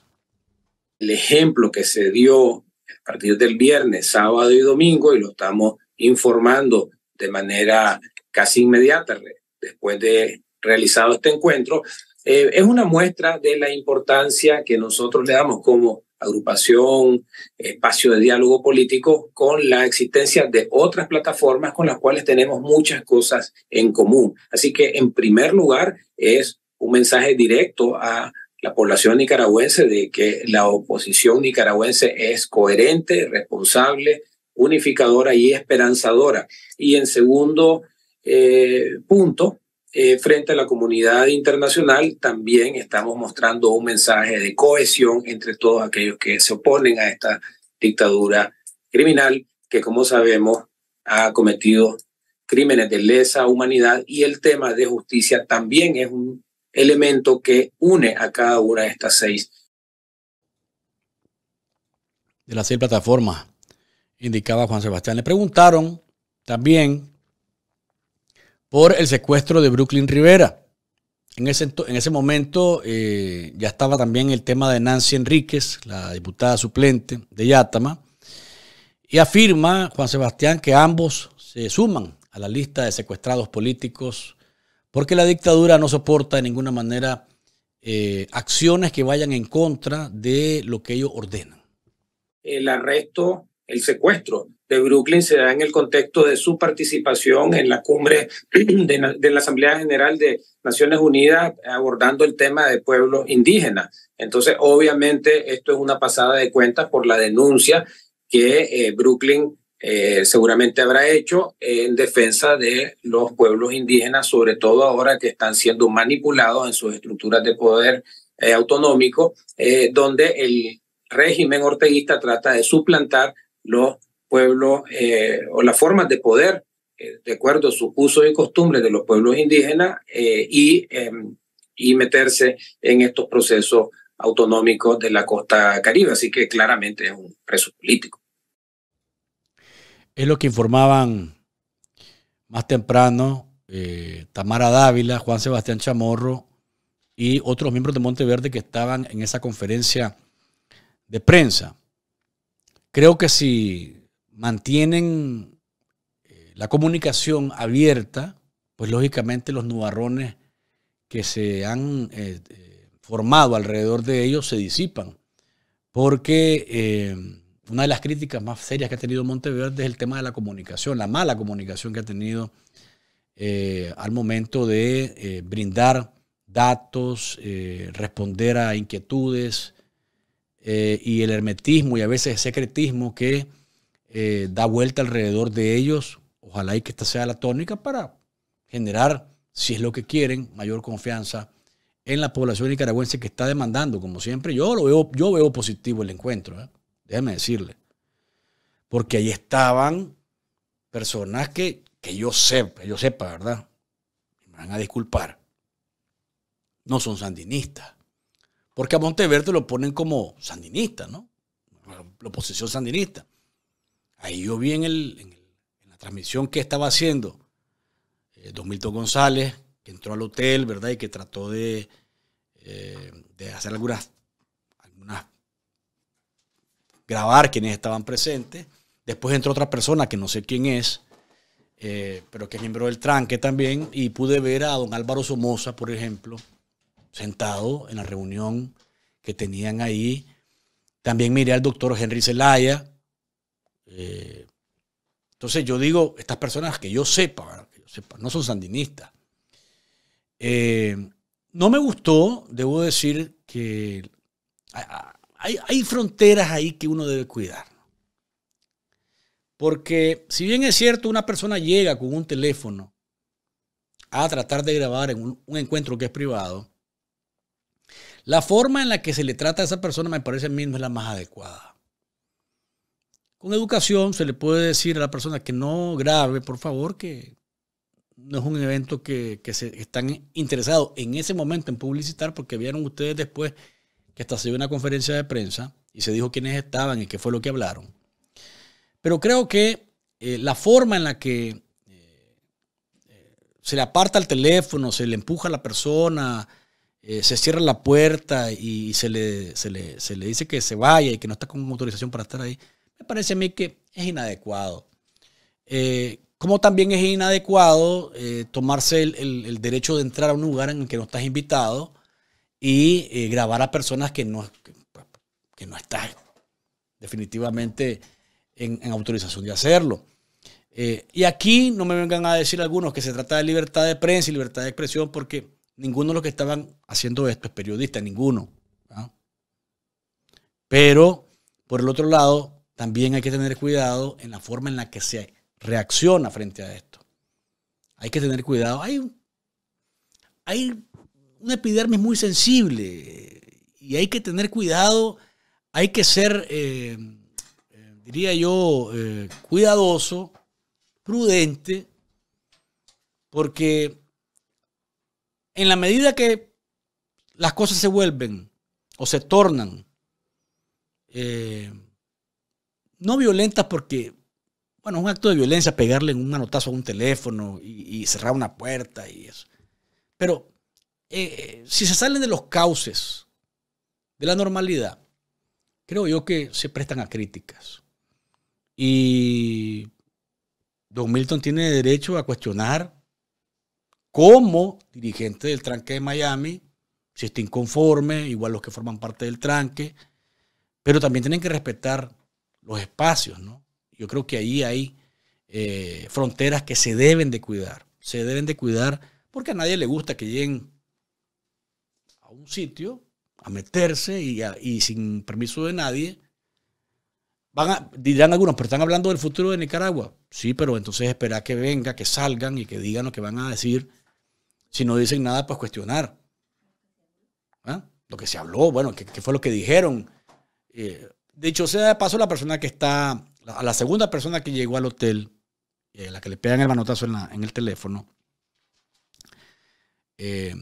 El ejemplo que se dio a partir del viernes, sábado y domingo, y lo estamos informando de manera casi inmediata después de realizado este encuentro, eh, es una muestra de la importancia que nosotros le damos como agrupación, espacio de diálogo político, con la existencia de otras plataformas con las cuales tenemos muchas cosas en común. Así que, en primer lugar, es un mensaje directo a la población nicaragüense de que la oposición nicaragüense es coherente, responsable, unificadora y esperanzadora. Y en segundo eh, punto, eh, frente a la comunidad internacional, también estamos mostrando un mensaje de cohesión entre todos aquellos que se oponen a esta dictadura criminal que, como sabemos, ha cometido crímenes de lesa humanidad y el tema de justicia también es un elemento que une a cada una de estas seis. De las seis plataformas, indicaba Juan Sebastián. Le preguntaron también por el secuestro de Brooklyn Rivera. En ese, en ese momento eh, ya estaba también el tema de Nancy Enríquez, la diputada suplente de Yátama, y afirma Juan Sebastián que ambos se suman a la lista de secuestrados políticos porque la dictadura no soporta de ninguna manera eh, acciones que vayan en contra de lo que ellos ordenan. El arresto, el secuestro de Brooklyn se da en el contexto de su participación en la cumbre de, la Asamblea General de Naciones Unidas abordando el tema de pueblos indígenas. Entonces, obviamente, esto es una pasada de cuentas por la denuncia que eh, Brooklyn eh, seguramente habrá hecho en defensa de los pueblos indígenas, sobre todo ahora que están siendo manipulados en sus estructuras de poder eh, autonómico, donde el régimen orteguista trata de suplantar los pueblos eh, o las formas de poder eh, de acuerdo a sus usos y costumbres de los pueblos indígenas eh, y, em, y meterse en estos procesos autonómicos de la costa caribe. Así que claramente es un preso político. Es lo que informaban más temprano Tamara Dávila, Juan Sebastián Chamorro y otros miembros de Monteverde que estaban en esa conferencia de prensa. Creo que si mantienen eh, la comunicación abierta, pues lógicamente los nubarrones que se han eh, eh, formado alrededor de ellos se disipan. Porque una de las críticas más serias que ha tenido Monteverde es el tema de la comunicación, la mala comunicación que ha tenido al momento de brindar datos, responder a inquietudes y el hermetismo y a veces secretismo que eh, da vuelta alrededor de ellos. Ojalá y que esta sea la tónica para generar, si es lo que quieren, mayor confianza en la población nicaragüense que está demandando, como siempre. Yo lo veo, yo veo positivo el encuentro, ¿eh? déjame decirle. Porque ahí estaban personas que, que yo sepa, yo sepa, ¿verdad? Me van a disculpar. No son sandinistas. Porque a Monteverde lo ponen como sandinista, ¿no? La oposición sandinista. Ahí yo vi en, el, en, la transmisión que estaba haciendo eh, Don Milton González, que entró al hotel, ¿verdad? Y que trató de, eh, de hacer algunas, algunas, grabar quienes estaban presentes. Después entró otra persona que no sé quién es, eh, pero que es miembro del tranque también, y pude ver a don Álvaro Somoza, por ejemplo, sentado en la reunión que tenían ahí. También miré al doctor Henry Zelaya. Eh, entonces yo digo, estas personas que yo sepa, que sepa no son sandinistas. Eh, no me gustó, debo decir que hay, hay, fronteras ahí que uno debe cuidar. Porque si bien es cierto, una persona llega con un teléfono a tratar de grabar en un, un encuentro que es privado, la forma en la que se le trata a esa persona me parece a mí no es la más adecuada. Con educación se le puede decir a la persona que no grabe, por favor, que no es un evento que, se están interesados en ese momento en publicitar, porque vieron ustedes después que hasta se dio una conferencia de prensa y se dijo quiénes estaban y qué fue lo que hablaron. Pero creo que eh, la forma en la que eh, se le aparta el teléfono, se le empuja a la persona, eh, se cierra la puerta y se le, se le, dice que se vaya y que no está con autorización para estar ahí, me parece a mí que es inadecuado. Eh, como también es inadecuado eh, tomarse el, derecho de entrar a un lugar en el que no estás invitado y grabar a personas que no, que, no están definitivamente en, en, autorización de hacerlo. y aquí no me vengan a decir algunos que se trata de libertad de prensa y libertad de expresión porque ninguno de los que estaban haciendo esto es periodista, ninguno. Pero, por el otro lado, también hay que tener cuidado en la forma en la que se reacciona frente a esto. Hay que tener cuidado. Hay, hay una epidermis muy sensible y hay que tener cuidado, hay que ser, eh, eh, diría yo, eh, cuidadoso, prudente, porque en la medida que las cosas se vuelven o se tornan eh, no violentas porque, bueno, es un acto de violencia pegarle un manotazo a un teléfono y, cerrar una puerta y eso. Pero eh, si se salen de los cauces de la normalidad, creo yo que se prestan a críticas. Y Don Milton tiene derecho a cuestionar como dirigente del tranque de Miami, si está inconforme, igual los que forman parte del tranque, pero también tienen que respetar los espacios, ¿no? Yo creo que ahí hay eh, fronteras que se deben de cuidar, se deben de cuidar porque a nadie le gusta que lleguen a un sitio a meterse y, sin permiso de nadie. Van a, dirán algunos, pero están hablando del futuro de Nicaragua. Sí, pero entonces espera que venga, que salgan y que digan lo que van a decir si no dicen nada, pues cuestionar. ¿Ah? Lo que se habló, bueno, ¿qué, fue lo que dijeron? Eh, dicho sea de paso, la persona que está, a la segunda persona que llegó al hotel, eh, la que le pegan el manotazo en, el teléfono, eh,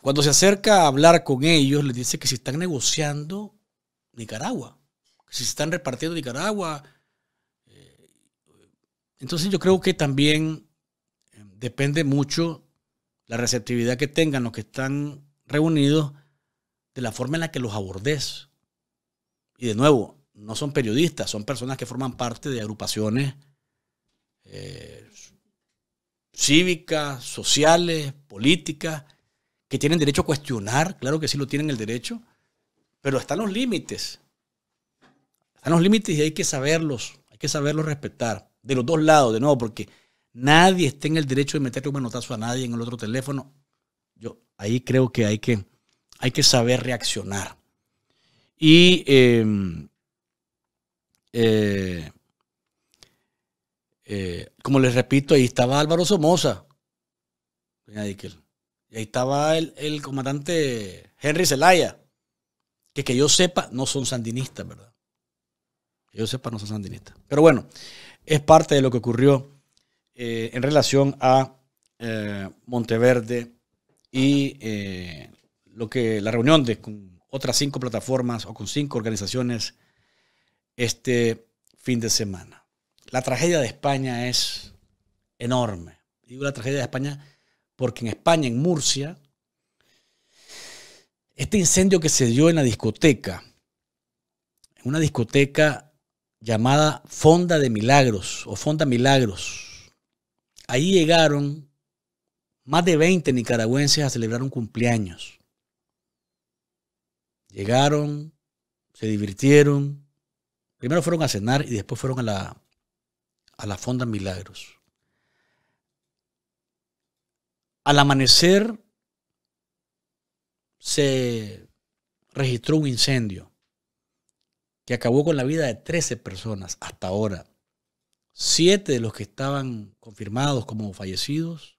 cuando se acerca a hablar con ellos, les dice que si están negociando Nicaragua, si se están repartiendo Nicaragua. entonces yo creo que también depende mucho la receptividad que tengan los que están reunidos de la forma en la que los abordes. Y de nuevo, no son periodistas, son personas que forman parte de agrupaciones eh, cívicas, sociales, políticas, que tienen derecho a cuestionar, claro que sí lo tienen el derecho, pero están los límites. Están los límites y hay que saberlos, hay que saberlos respetar, de los dos lados, de nuevo, porque Nadie está en el derecho de meterle un manotazo a nadie en el otro teléfono. Yo ahí creo que hay que, hay que saber reaccionar. Y em, eh, eh, como les repito, ahí estaba Álvaro Somoza. Y ahí estaba el, comandante Henry Zelaya. Que que yo sepa, no son sandinistas, ¿verdad? Que yo sepa, no son sandinistas. Pero bueno, es parte de lo que ocurrió eh, en relación a eh, Monteverde y eh, lo que la reunión de con otras cinco plataformas o con cinco organizaciones este fin de semana. La tragedia de España es enorme. Digo la tragedia de España porque en España, en Murcia, este incendio que se dio en la discoteca, en una discoteca llamada Fonda de Milagros o Fonda Milagros, ahí llegaron más de 20 nicaragüenses a celebrar un cumpleaños. Llegaron, se divirtieron, primero fueron a cenar y después fueron a la, a la Fonda Milagros. Al amanecer se registró un incendio que acabó con la vida de 13 personas hasta ahora. Siete de los que estaban confirmados como fallecidos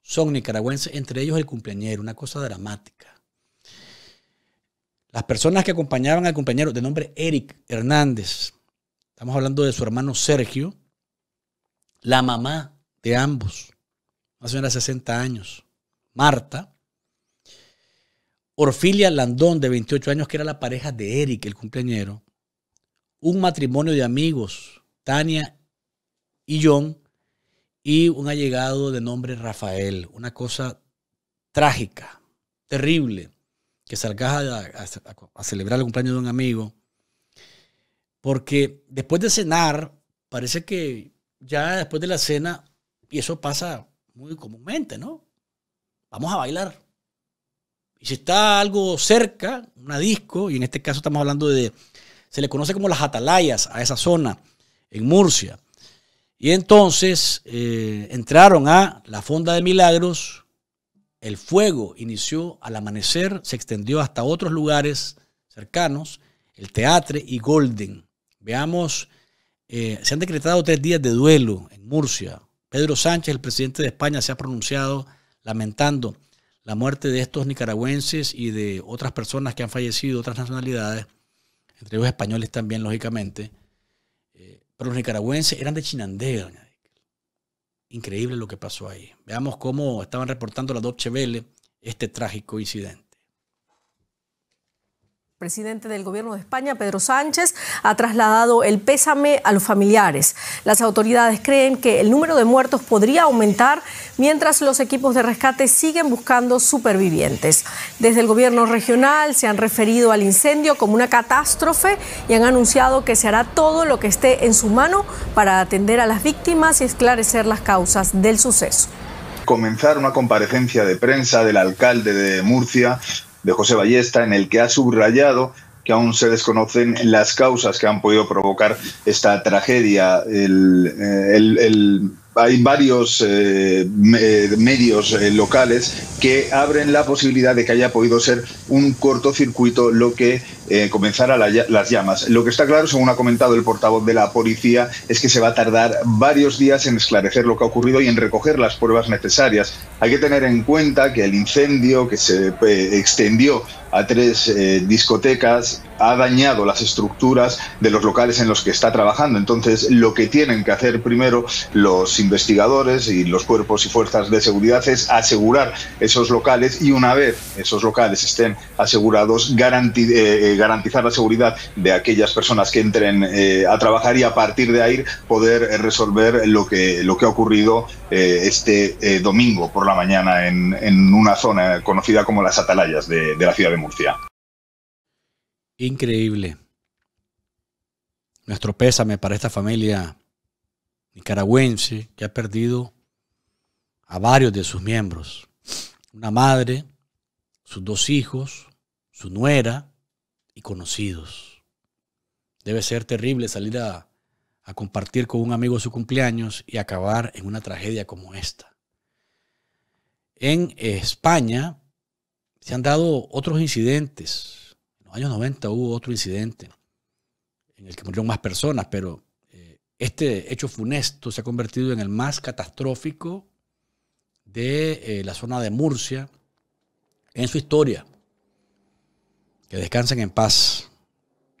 son nicaragüenses, entre ellos el cumpleañero, una cosa dramática. Las personas que acompañaban al compañero de nombre Eric Hernández, estamos hablando de su hermano Sergio, la mamá de ambos, una señora de 60 años, Marta, Orfilia Landón, de 28 años, que era la pareja de Eric, el cumpleañero, un matrimonio de amigos, Tania y John, y un allegado de nombre Rafael, una cosa trágica, terrible, que salgas a, celebrar el cumpleaños de un amigo, porque después de cenar, parece que ya después de la cena, y eso pasa muy comúnmente, ¿no? Vamos a bailar. Y si está algo cerca, una disco, y en este caso estamos hablando de, se le conoce como las atalayas a esa zona, en Murcia. Y entonces eh, entraron a la Fonda de Milagros, el fuego inició al amanecer, se extendió hasta otros lugares cercanos, el Teatre y Golden. Veamos, eh, se han decretado tres días de duelo en Murcia. Pedro Sánchez, el presidente de España, se ha pronunciado lamentando la muerte de estos nicaragüenses y de otras personas que han fallecido, otras nacionalidades, entre los españoles también, lógicamente. Eh, pero los nicaragüenses eran de Chinandega, Increíble lo que pasó ahí. Veamos cómo estaban reportando la Deutsche Welle este trágico incidente presidente del gobierno de España, Pedro Sánchez, ha trasladado el pésame a los familiares. Las autoridades creen que el número de muertos podría aumentar mientras los equipos de rescate siguen buscando supervivientes. Desde el gobierno regional se han referido al incendio como una catástrofe y han anunciado que se hará todo lo que esté en su mano para atender a las víctimas y esclarecer las causas del suceso comenzar una comparecencia de prensa del alcalde de Murcia de José Ballesta, en el que ha subrayado que aún se desconocen las causas que han podido provocar esta tragedia. el, eh, hay varios eh, medios eh, locales que abren la posibilidad de que haya podido ser un cortocircuito lo que eh, comenzara las llamas. Lo que está claro, según ha comentado el portavoz de la policía, es que se va a tardar varios días en esclarecer lo que ha ocurrido y en recoger las pruebas necesarias. Hay que tener en cuenta que el incendio que se extendió a tres discotecas ha dañado las estructuras de los locales en los que está trabajando. Entonces, lo que tienen que hacer primero los investigadores y los cuerpos y fuerzas de seguridad es asegurar esos locales y una vez esos locales estén asegurados, eh, garantizar la seguridad de aquellas personas que entren eh, a trabajar y a partir de ahí poder resolver lo que, lo que ha ocurrido eh, este domingo por la mañana en, en, una zona conocida como las Atalayas de, de la ciudad de Murcia. Increíble. Nuestro pésame para esta familia nicaragüense que ha perdido a varios de sus miembros. Una madre, sus dos hijos, su nuera y conocidos. Debe ser terrible salir a, a compartir con un amigo su cumpleaños y acabar en una tragedia como esta. En España se han dado otros incidentes. En los años 90 hubo otro incidente en el que murieron más personas, pero este hecho funesto se ha convertido en el más catastrófico de eh, la zona de Murcia en su historia. Que descansen en paz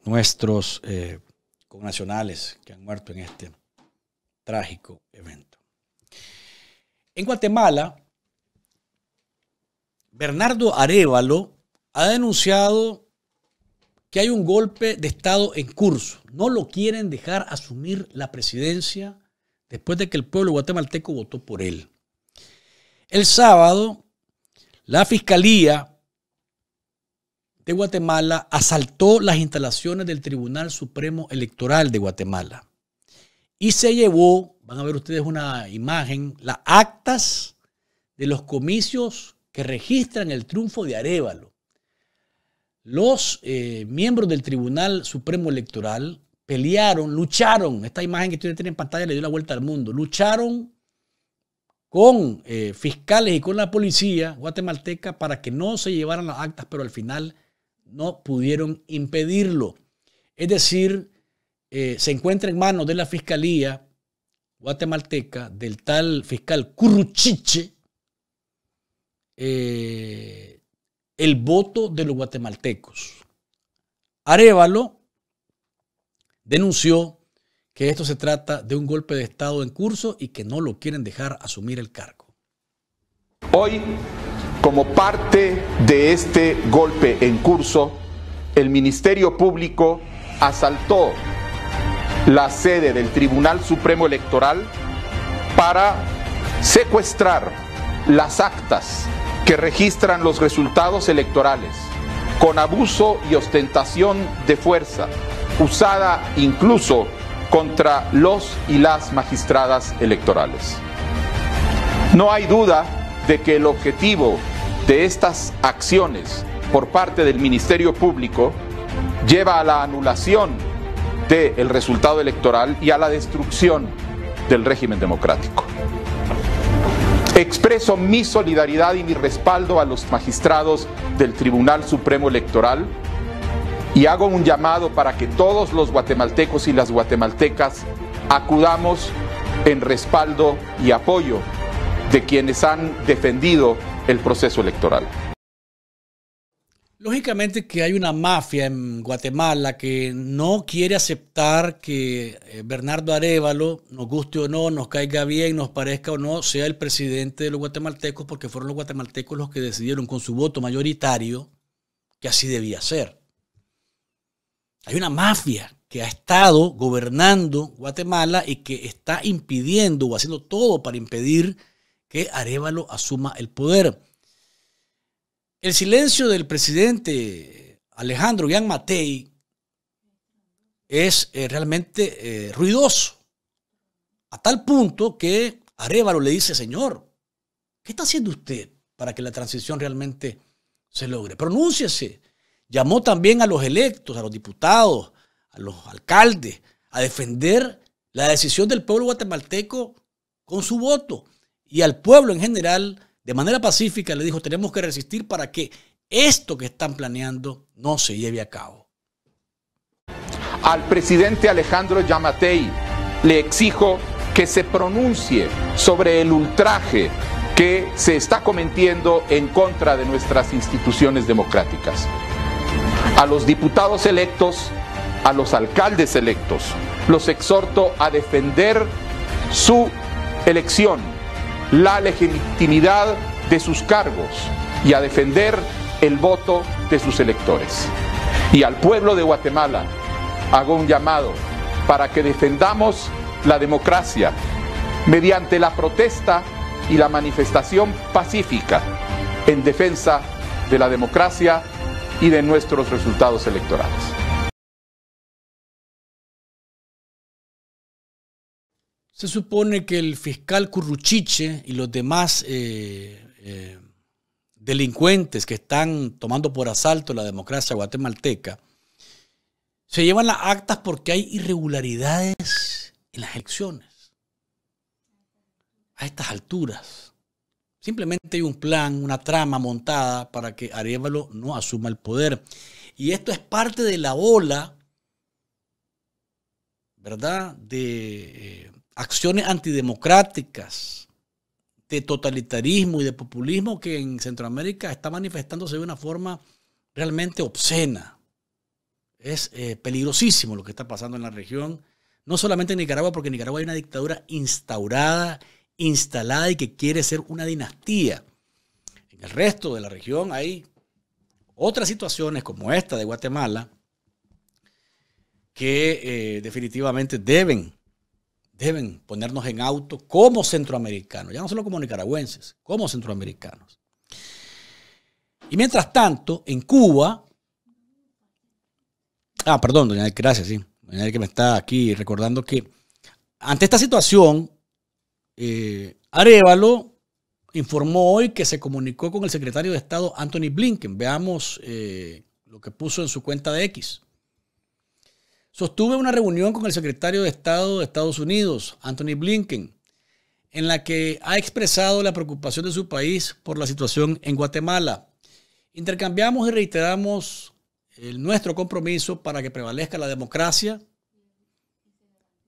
nuestros eh, connacionales que han muerto en este trágico evento. En Guatemala, Bernardo Arevalo ha denunciado que hay un golpe de Estado en curso. No lo quieren dejar asumir la presidencia después de que el pueblo guatemalteco votó por él. El sábado, la Fiscalía de Guatemala asaltó las instalaciones del Tribunal Supremo Electoral de Guatemala y se llevó, van a ver ustedes una imagen, las actas de los comicios que registran el triunfo de Arevalo. Los eh, miembros del Tribunal Supremo Electoral pelearon, lucharon, esta imagen que ustedes tienen en pantalla le dio la vuelta al mundo, lucharon con eh, fiscales y con la policía guatemalteca para que no se llevaran las actas, pero al final no pudieron impedirlo. Es decir, eh, se encuentra en manos de la fiscalía guatemalteca, del tal fiscal Curruchiche, eh, el voto de los guatemaltecos. Arevalo denunció que esto se trata de un golpe de Estado en curso y que no lo quieren dejar asumir el cargo. Hoy, como parte de este golpe en curso, el Ministerio Público asaltó la sede del Tribunal Supremo Electoral para secuestrar las actas que registran los resultados electorales con abuso y ostentación de fuerza, usada incluso contra los y las magistradas electorales. No hay duda de que el objetivo de estas acciones por parte del Ministerio Público lleva a la anulación del resultado electoral y a la destrucción del régimen democrático. Expreso mi solidaridad y mi respaldo a los magistrados del Tribunal Supremo Electoral y hago un llamado para que todos los guatemaltecos y las guatemaltecas acudamos en respaldo y apoyo de quienes han defendido el proceso electoral. Lógicamente que hay una mafia en Guatemala que no quiere aceptar que eh, Bernardo Arevalo, nos guste o no, nos caiga bien, nos parezca o no, sea el presidente de los guatemaltecos porque fueron los guatemaltecos los que decidieron con su voto mayoritario que así debía ser. Hay una mafia que ha estado gobernando Guatemala y que está impidiendo o haciendo todo para impedir que Arevalo asuma el poder. El silencio del presidente Alejandro Gian Matei es eh, realmente eh, ruidoso, a tal punto que Arevalo le dice, señor, ¿qué está haciendo usted para que la transición realmente se logre? Pronúnciese. Llamó también a los electos, a los diputados, a los alcaldes, a defender la decisión del pueblo guatemalteco con su voto. Y al pueblo en general de manera pacífica le dijo, tenemos que resistir para que esto que están planeando no se lleve a cabo. Al presidente Alejandro Yamatei le exijo que se pronuncie sobre el ultraje que se está cometiendo en contra de nuestras instituciones democráticas. A los diputados electos, a los alcaldes electos, los exhorto a defender su elección la legitimidad de sus cargos y a defender el voto de sus electores. Y al pueblo de Guatemala hago un llamado para que defendamos la democracia mediante la protesta y la manifestación pacífica en defensa de la democracia y de nuestros resultados electorales. Se supone que el fiscal Curruchiche y los demás eh, eh, delincuentes que están tomando por asalto la democracia guatemalteca se llevan las actas porque hay irregularidades en las elecciones. A estas alturas. Simplemente hay un plan, una trama montada para que Arevalo no asuma el poder. Y esto es parte de la ola, ¿verdad? De eh, acciones antidemocráticas, de totalitarismo y de populismo que en Centroamérica está manifestándose de una forma realmente obscena. Es eh, peligrosísimo lo que está pasando en la región, no solamente en Nicaragua, porque en Nicaragua hay una dictadura instaurada, instalada y que quiere ser una dinastía. En el resto de la región hay otras situaciones como esta de Guatemala que eh, definitivamente deben deben ponernos en auto como centroamericanos, ya no solo como nicaragüenses, como centroamericanos. Y mientras tanto, en Cuba, ah, perdón, doña gracias, sí, doña que me está aquí recordando que ante esta situación, eh, Arevalo informó hoy que se comunicó con el secretario de Estado Anthony Blinken. Veamos eh, lo que puso en su cuenta de X. Sostuve una reunión con el secretario de Estado de Estados Unidos, Anthony Blinken, en la que ha expresado la preocupación de su país por la situación en Guatemala. Intercambiamos y reiteramos el, nuestro compromiso para que prevalezca la democracia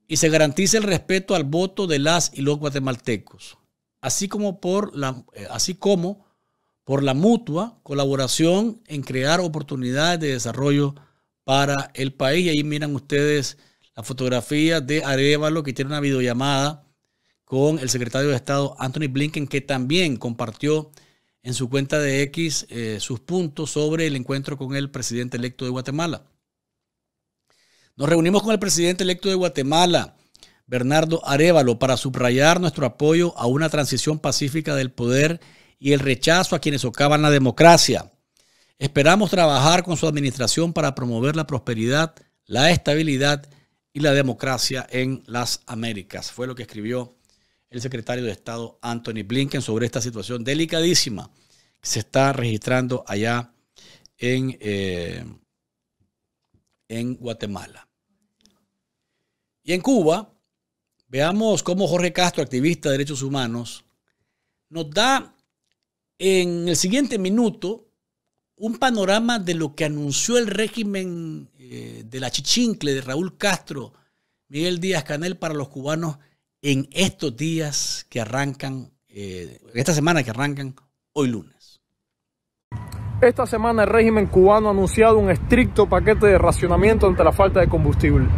y se garantice el respeto al voto de las y los guatemaltecos, así como por la, eh, así como por la mutua colaboración en crear oportunidades de desarrollo para el país. Y ahí miran ustedes la fotografía de Arevalo, que tiene una videollamada con el secretario de Estado Anthony Blinken, que también compartió en su cuenta de X eh, sus puntos sobre el encuentro con el presidente electo de Guatemala. Nos reunimos con el presidente electo de Guatemala, Bernardo Arevalo, para subrayar nuestro apoyo a una transición pacífica del poder y el rechazo a quienes socavan la democracia. Esperamos trabajar con su administración para promover la prosperidad, la estabilidad y la democracia en las Américas. Fue lo que escribió el secretario de Estado Anthony Blinken sobre esta situación delicadísima que se está registrando allá en, eh, en Guatemala. Y en Cuba, veamos cómo Jorge Castro, activista de derechos humanos, nos da en el siguiente minuto un panorama de lo que anunció el régimen eh, de la Chichincle de Raúl Castro, Miguel Díaz Canel para los cubanos en estos días que arrancan, eh, esta semana que arrancan hoy lunes. Esta semana el régimen cubano ha anunciado un estricto paquete de racionamiento ante la falta de combustible.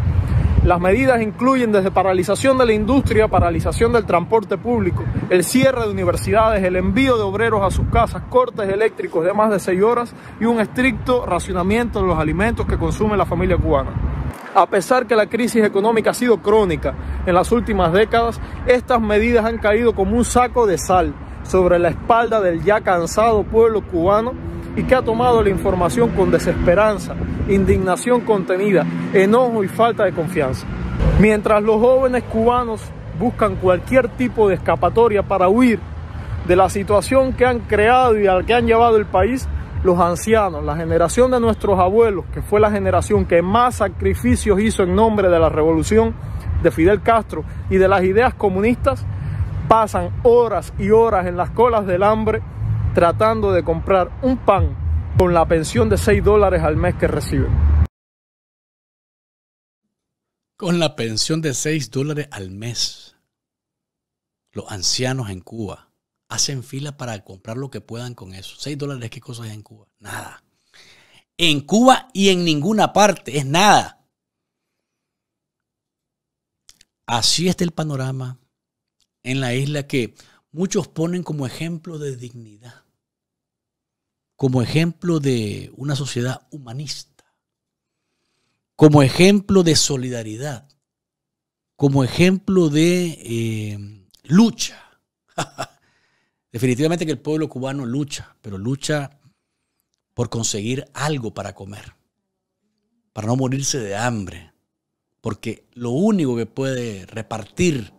Las medidas incluyen desde paralización de la industria, paralización del transporte público, el cierre de universidades, el envío de obreros a sus casas, cortes eléctricos de más de seis horas y un estricto racionamiento de los alimentos que consume la familia cubana. A pesar que la crisis económica ha sido crónica en las últimas décadas, estas medidas han caído como un saco de sal sobre la espalda del ya cansado pueblo cubano y que ha tomado la información con desesperanza, indignación contenida, enojo y falta de confianza. Mientras los jóvenes cubanos buscan cualquier tipo de escapatoria para huir de la situación que han creado y al que han llevado el país, los ancianos, la generación de nuestros abuelos, que fue la generación que más sacrificios hizo en nombre de la revolución de Fidel Castro y de las ideas comunistas, pasan horas y horas en las colas del hambre tratando de comprar un pan con la pensión de 6 dólares al mes que reciben. Con la pensión de 6 dólares al mes, los ancianos en Cuba hacen fila para comprar lo que puedan con eso. 6 dólares, ¿qué cosas hay en Cuba? Nada. En Cuba y en ninguna parte, es nada. Así está el panorama en la isla que muchos ponen como ejemplo de dignidad como ejemplo de una sociedad humanista, como ejemplo de solidaridad, como ejemplo de eh, lucha. Definitivamente que el pueblo cubano lucha, pero lucha por conseguir algo para comer, para no morirse de hambre, porque lo único que puede repartir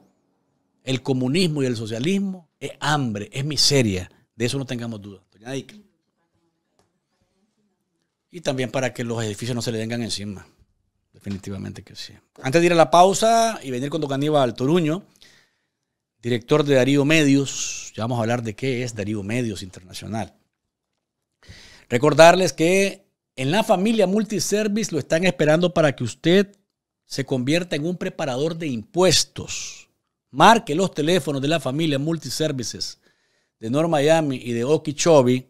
el comunismo y el socialismo es hambre, es miseria, de eso no tengamos duda. Doña y también para que los edificios no se le vengan encima. Definitivamente que sí. Antes de ir a la pausa y venir con Don Aníbal Toruño, director de Darío Medios, ya vamos a hablar de qué es Darío Medios Internacional. Recordarles que en la familia Multiservice lo están esperando para que usted se convierta en un preparador de impuestos. Marque los teléfonos de la familia Multiservices de North Miami y de Okeechobee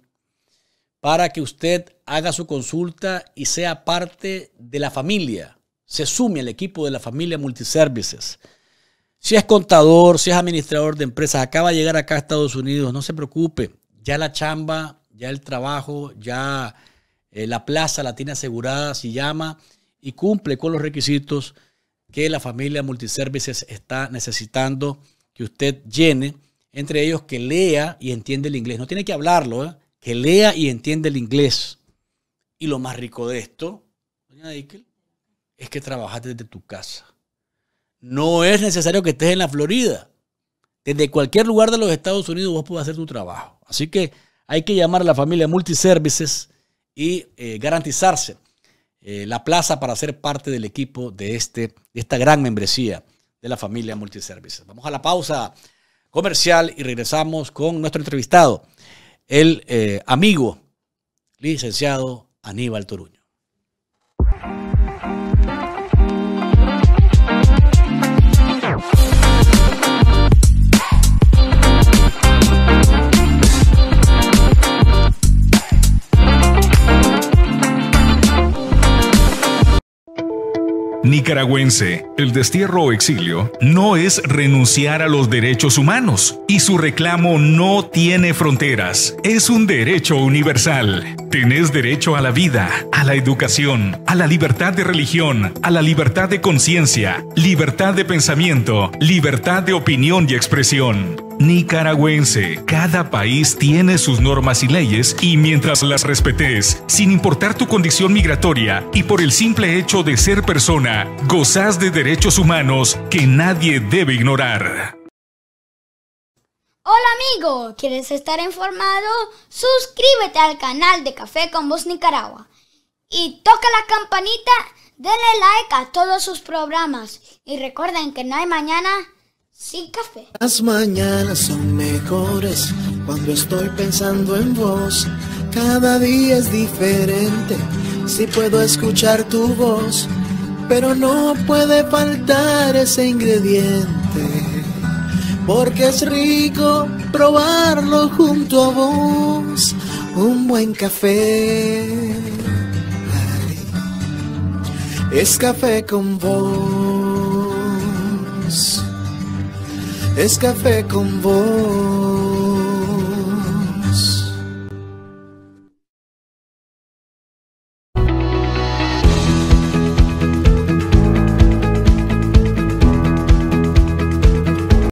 para que usted haga su consulta y sea parte de la familia, se sume al equipo de la familia Multiservices. Si es contador, si es administrador de empresas, acaba de llegar acá a Estados Unidos, no se preocupe, ya la chamba, ya el trabajo, ya eh, la plaza la tiene asegurada, si llama y cumple con los requisitos, que la familia Multiservices está necesitando que usted llene, entre ellos que lea y entiende el inglés. No tiene que hablarlo, ¿eh? Que lea y entiende el inglés. Y lo más rico de esto, doña Dickel, es que trabajas desde tu casa. No es necesario que estés en la Florida. Desde cualquier lugar de los Estados Unidos vos puedes hacer tu trabajo. Así que hay que llamar a la familia Multiservices y eh, garantizarse eh, la plaza para ser parte del equipo de, este, de esta gran membresía de la familia Multiservices. Vamos a la pausa comercial y regresamos con nuestro entrevistado, el eh, amigo licenciado Aníbal Toruño. Nicaragüense, el destierro o exilio no es renunciar a los derechos humanos y su reclamo no tiene fronteras. Es un derecho universal. Tenés derecho a la vida, a la educación, a la libertad de religión, a la libertad de conciencia, libertad de pensamiento, libertad de opinión y expresión nicaragüense. Cada país tiene sus normas y leyes y mientras las respetes, sin importar tu condición migratoria y por el simple hecho de ser persona, gozas de derechos humanos que nadie debe ignorar. Hola amigo, ¿quieres estar informado? Suscríbete al canal de Café con Voz Nicaragua y toca la campanita, denle like a todos sus programas y recuerden que no hay mañana sin café. Las mañanas son mejores cuando estoy pensando en vos. Cada día es diferente si puedo escuchar tu voz. Pero no puede faltar ese ingrediente. Porque es rico probarlo junto a vos. Un buen café. es café con vos es café con vos.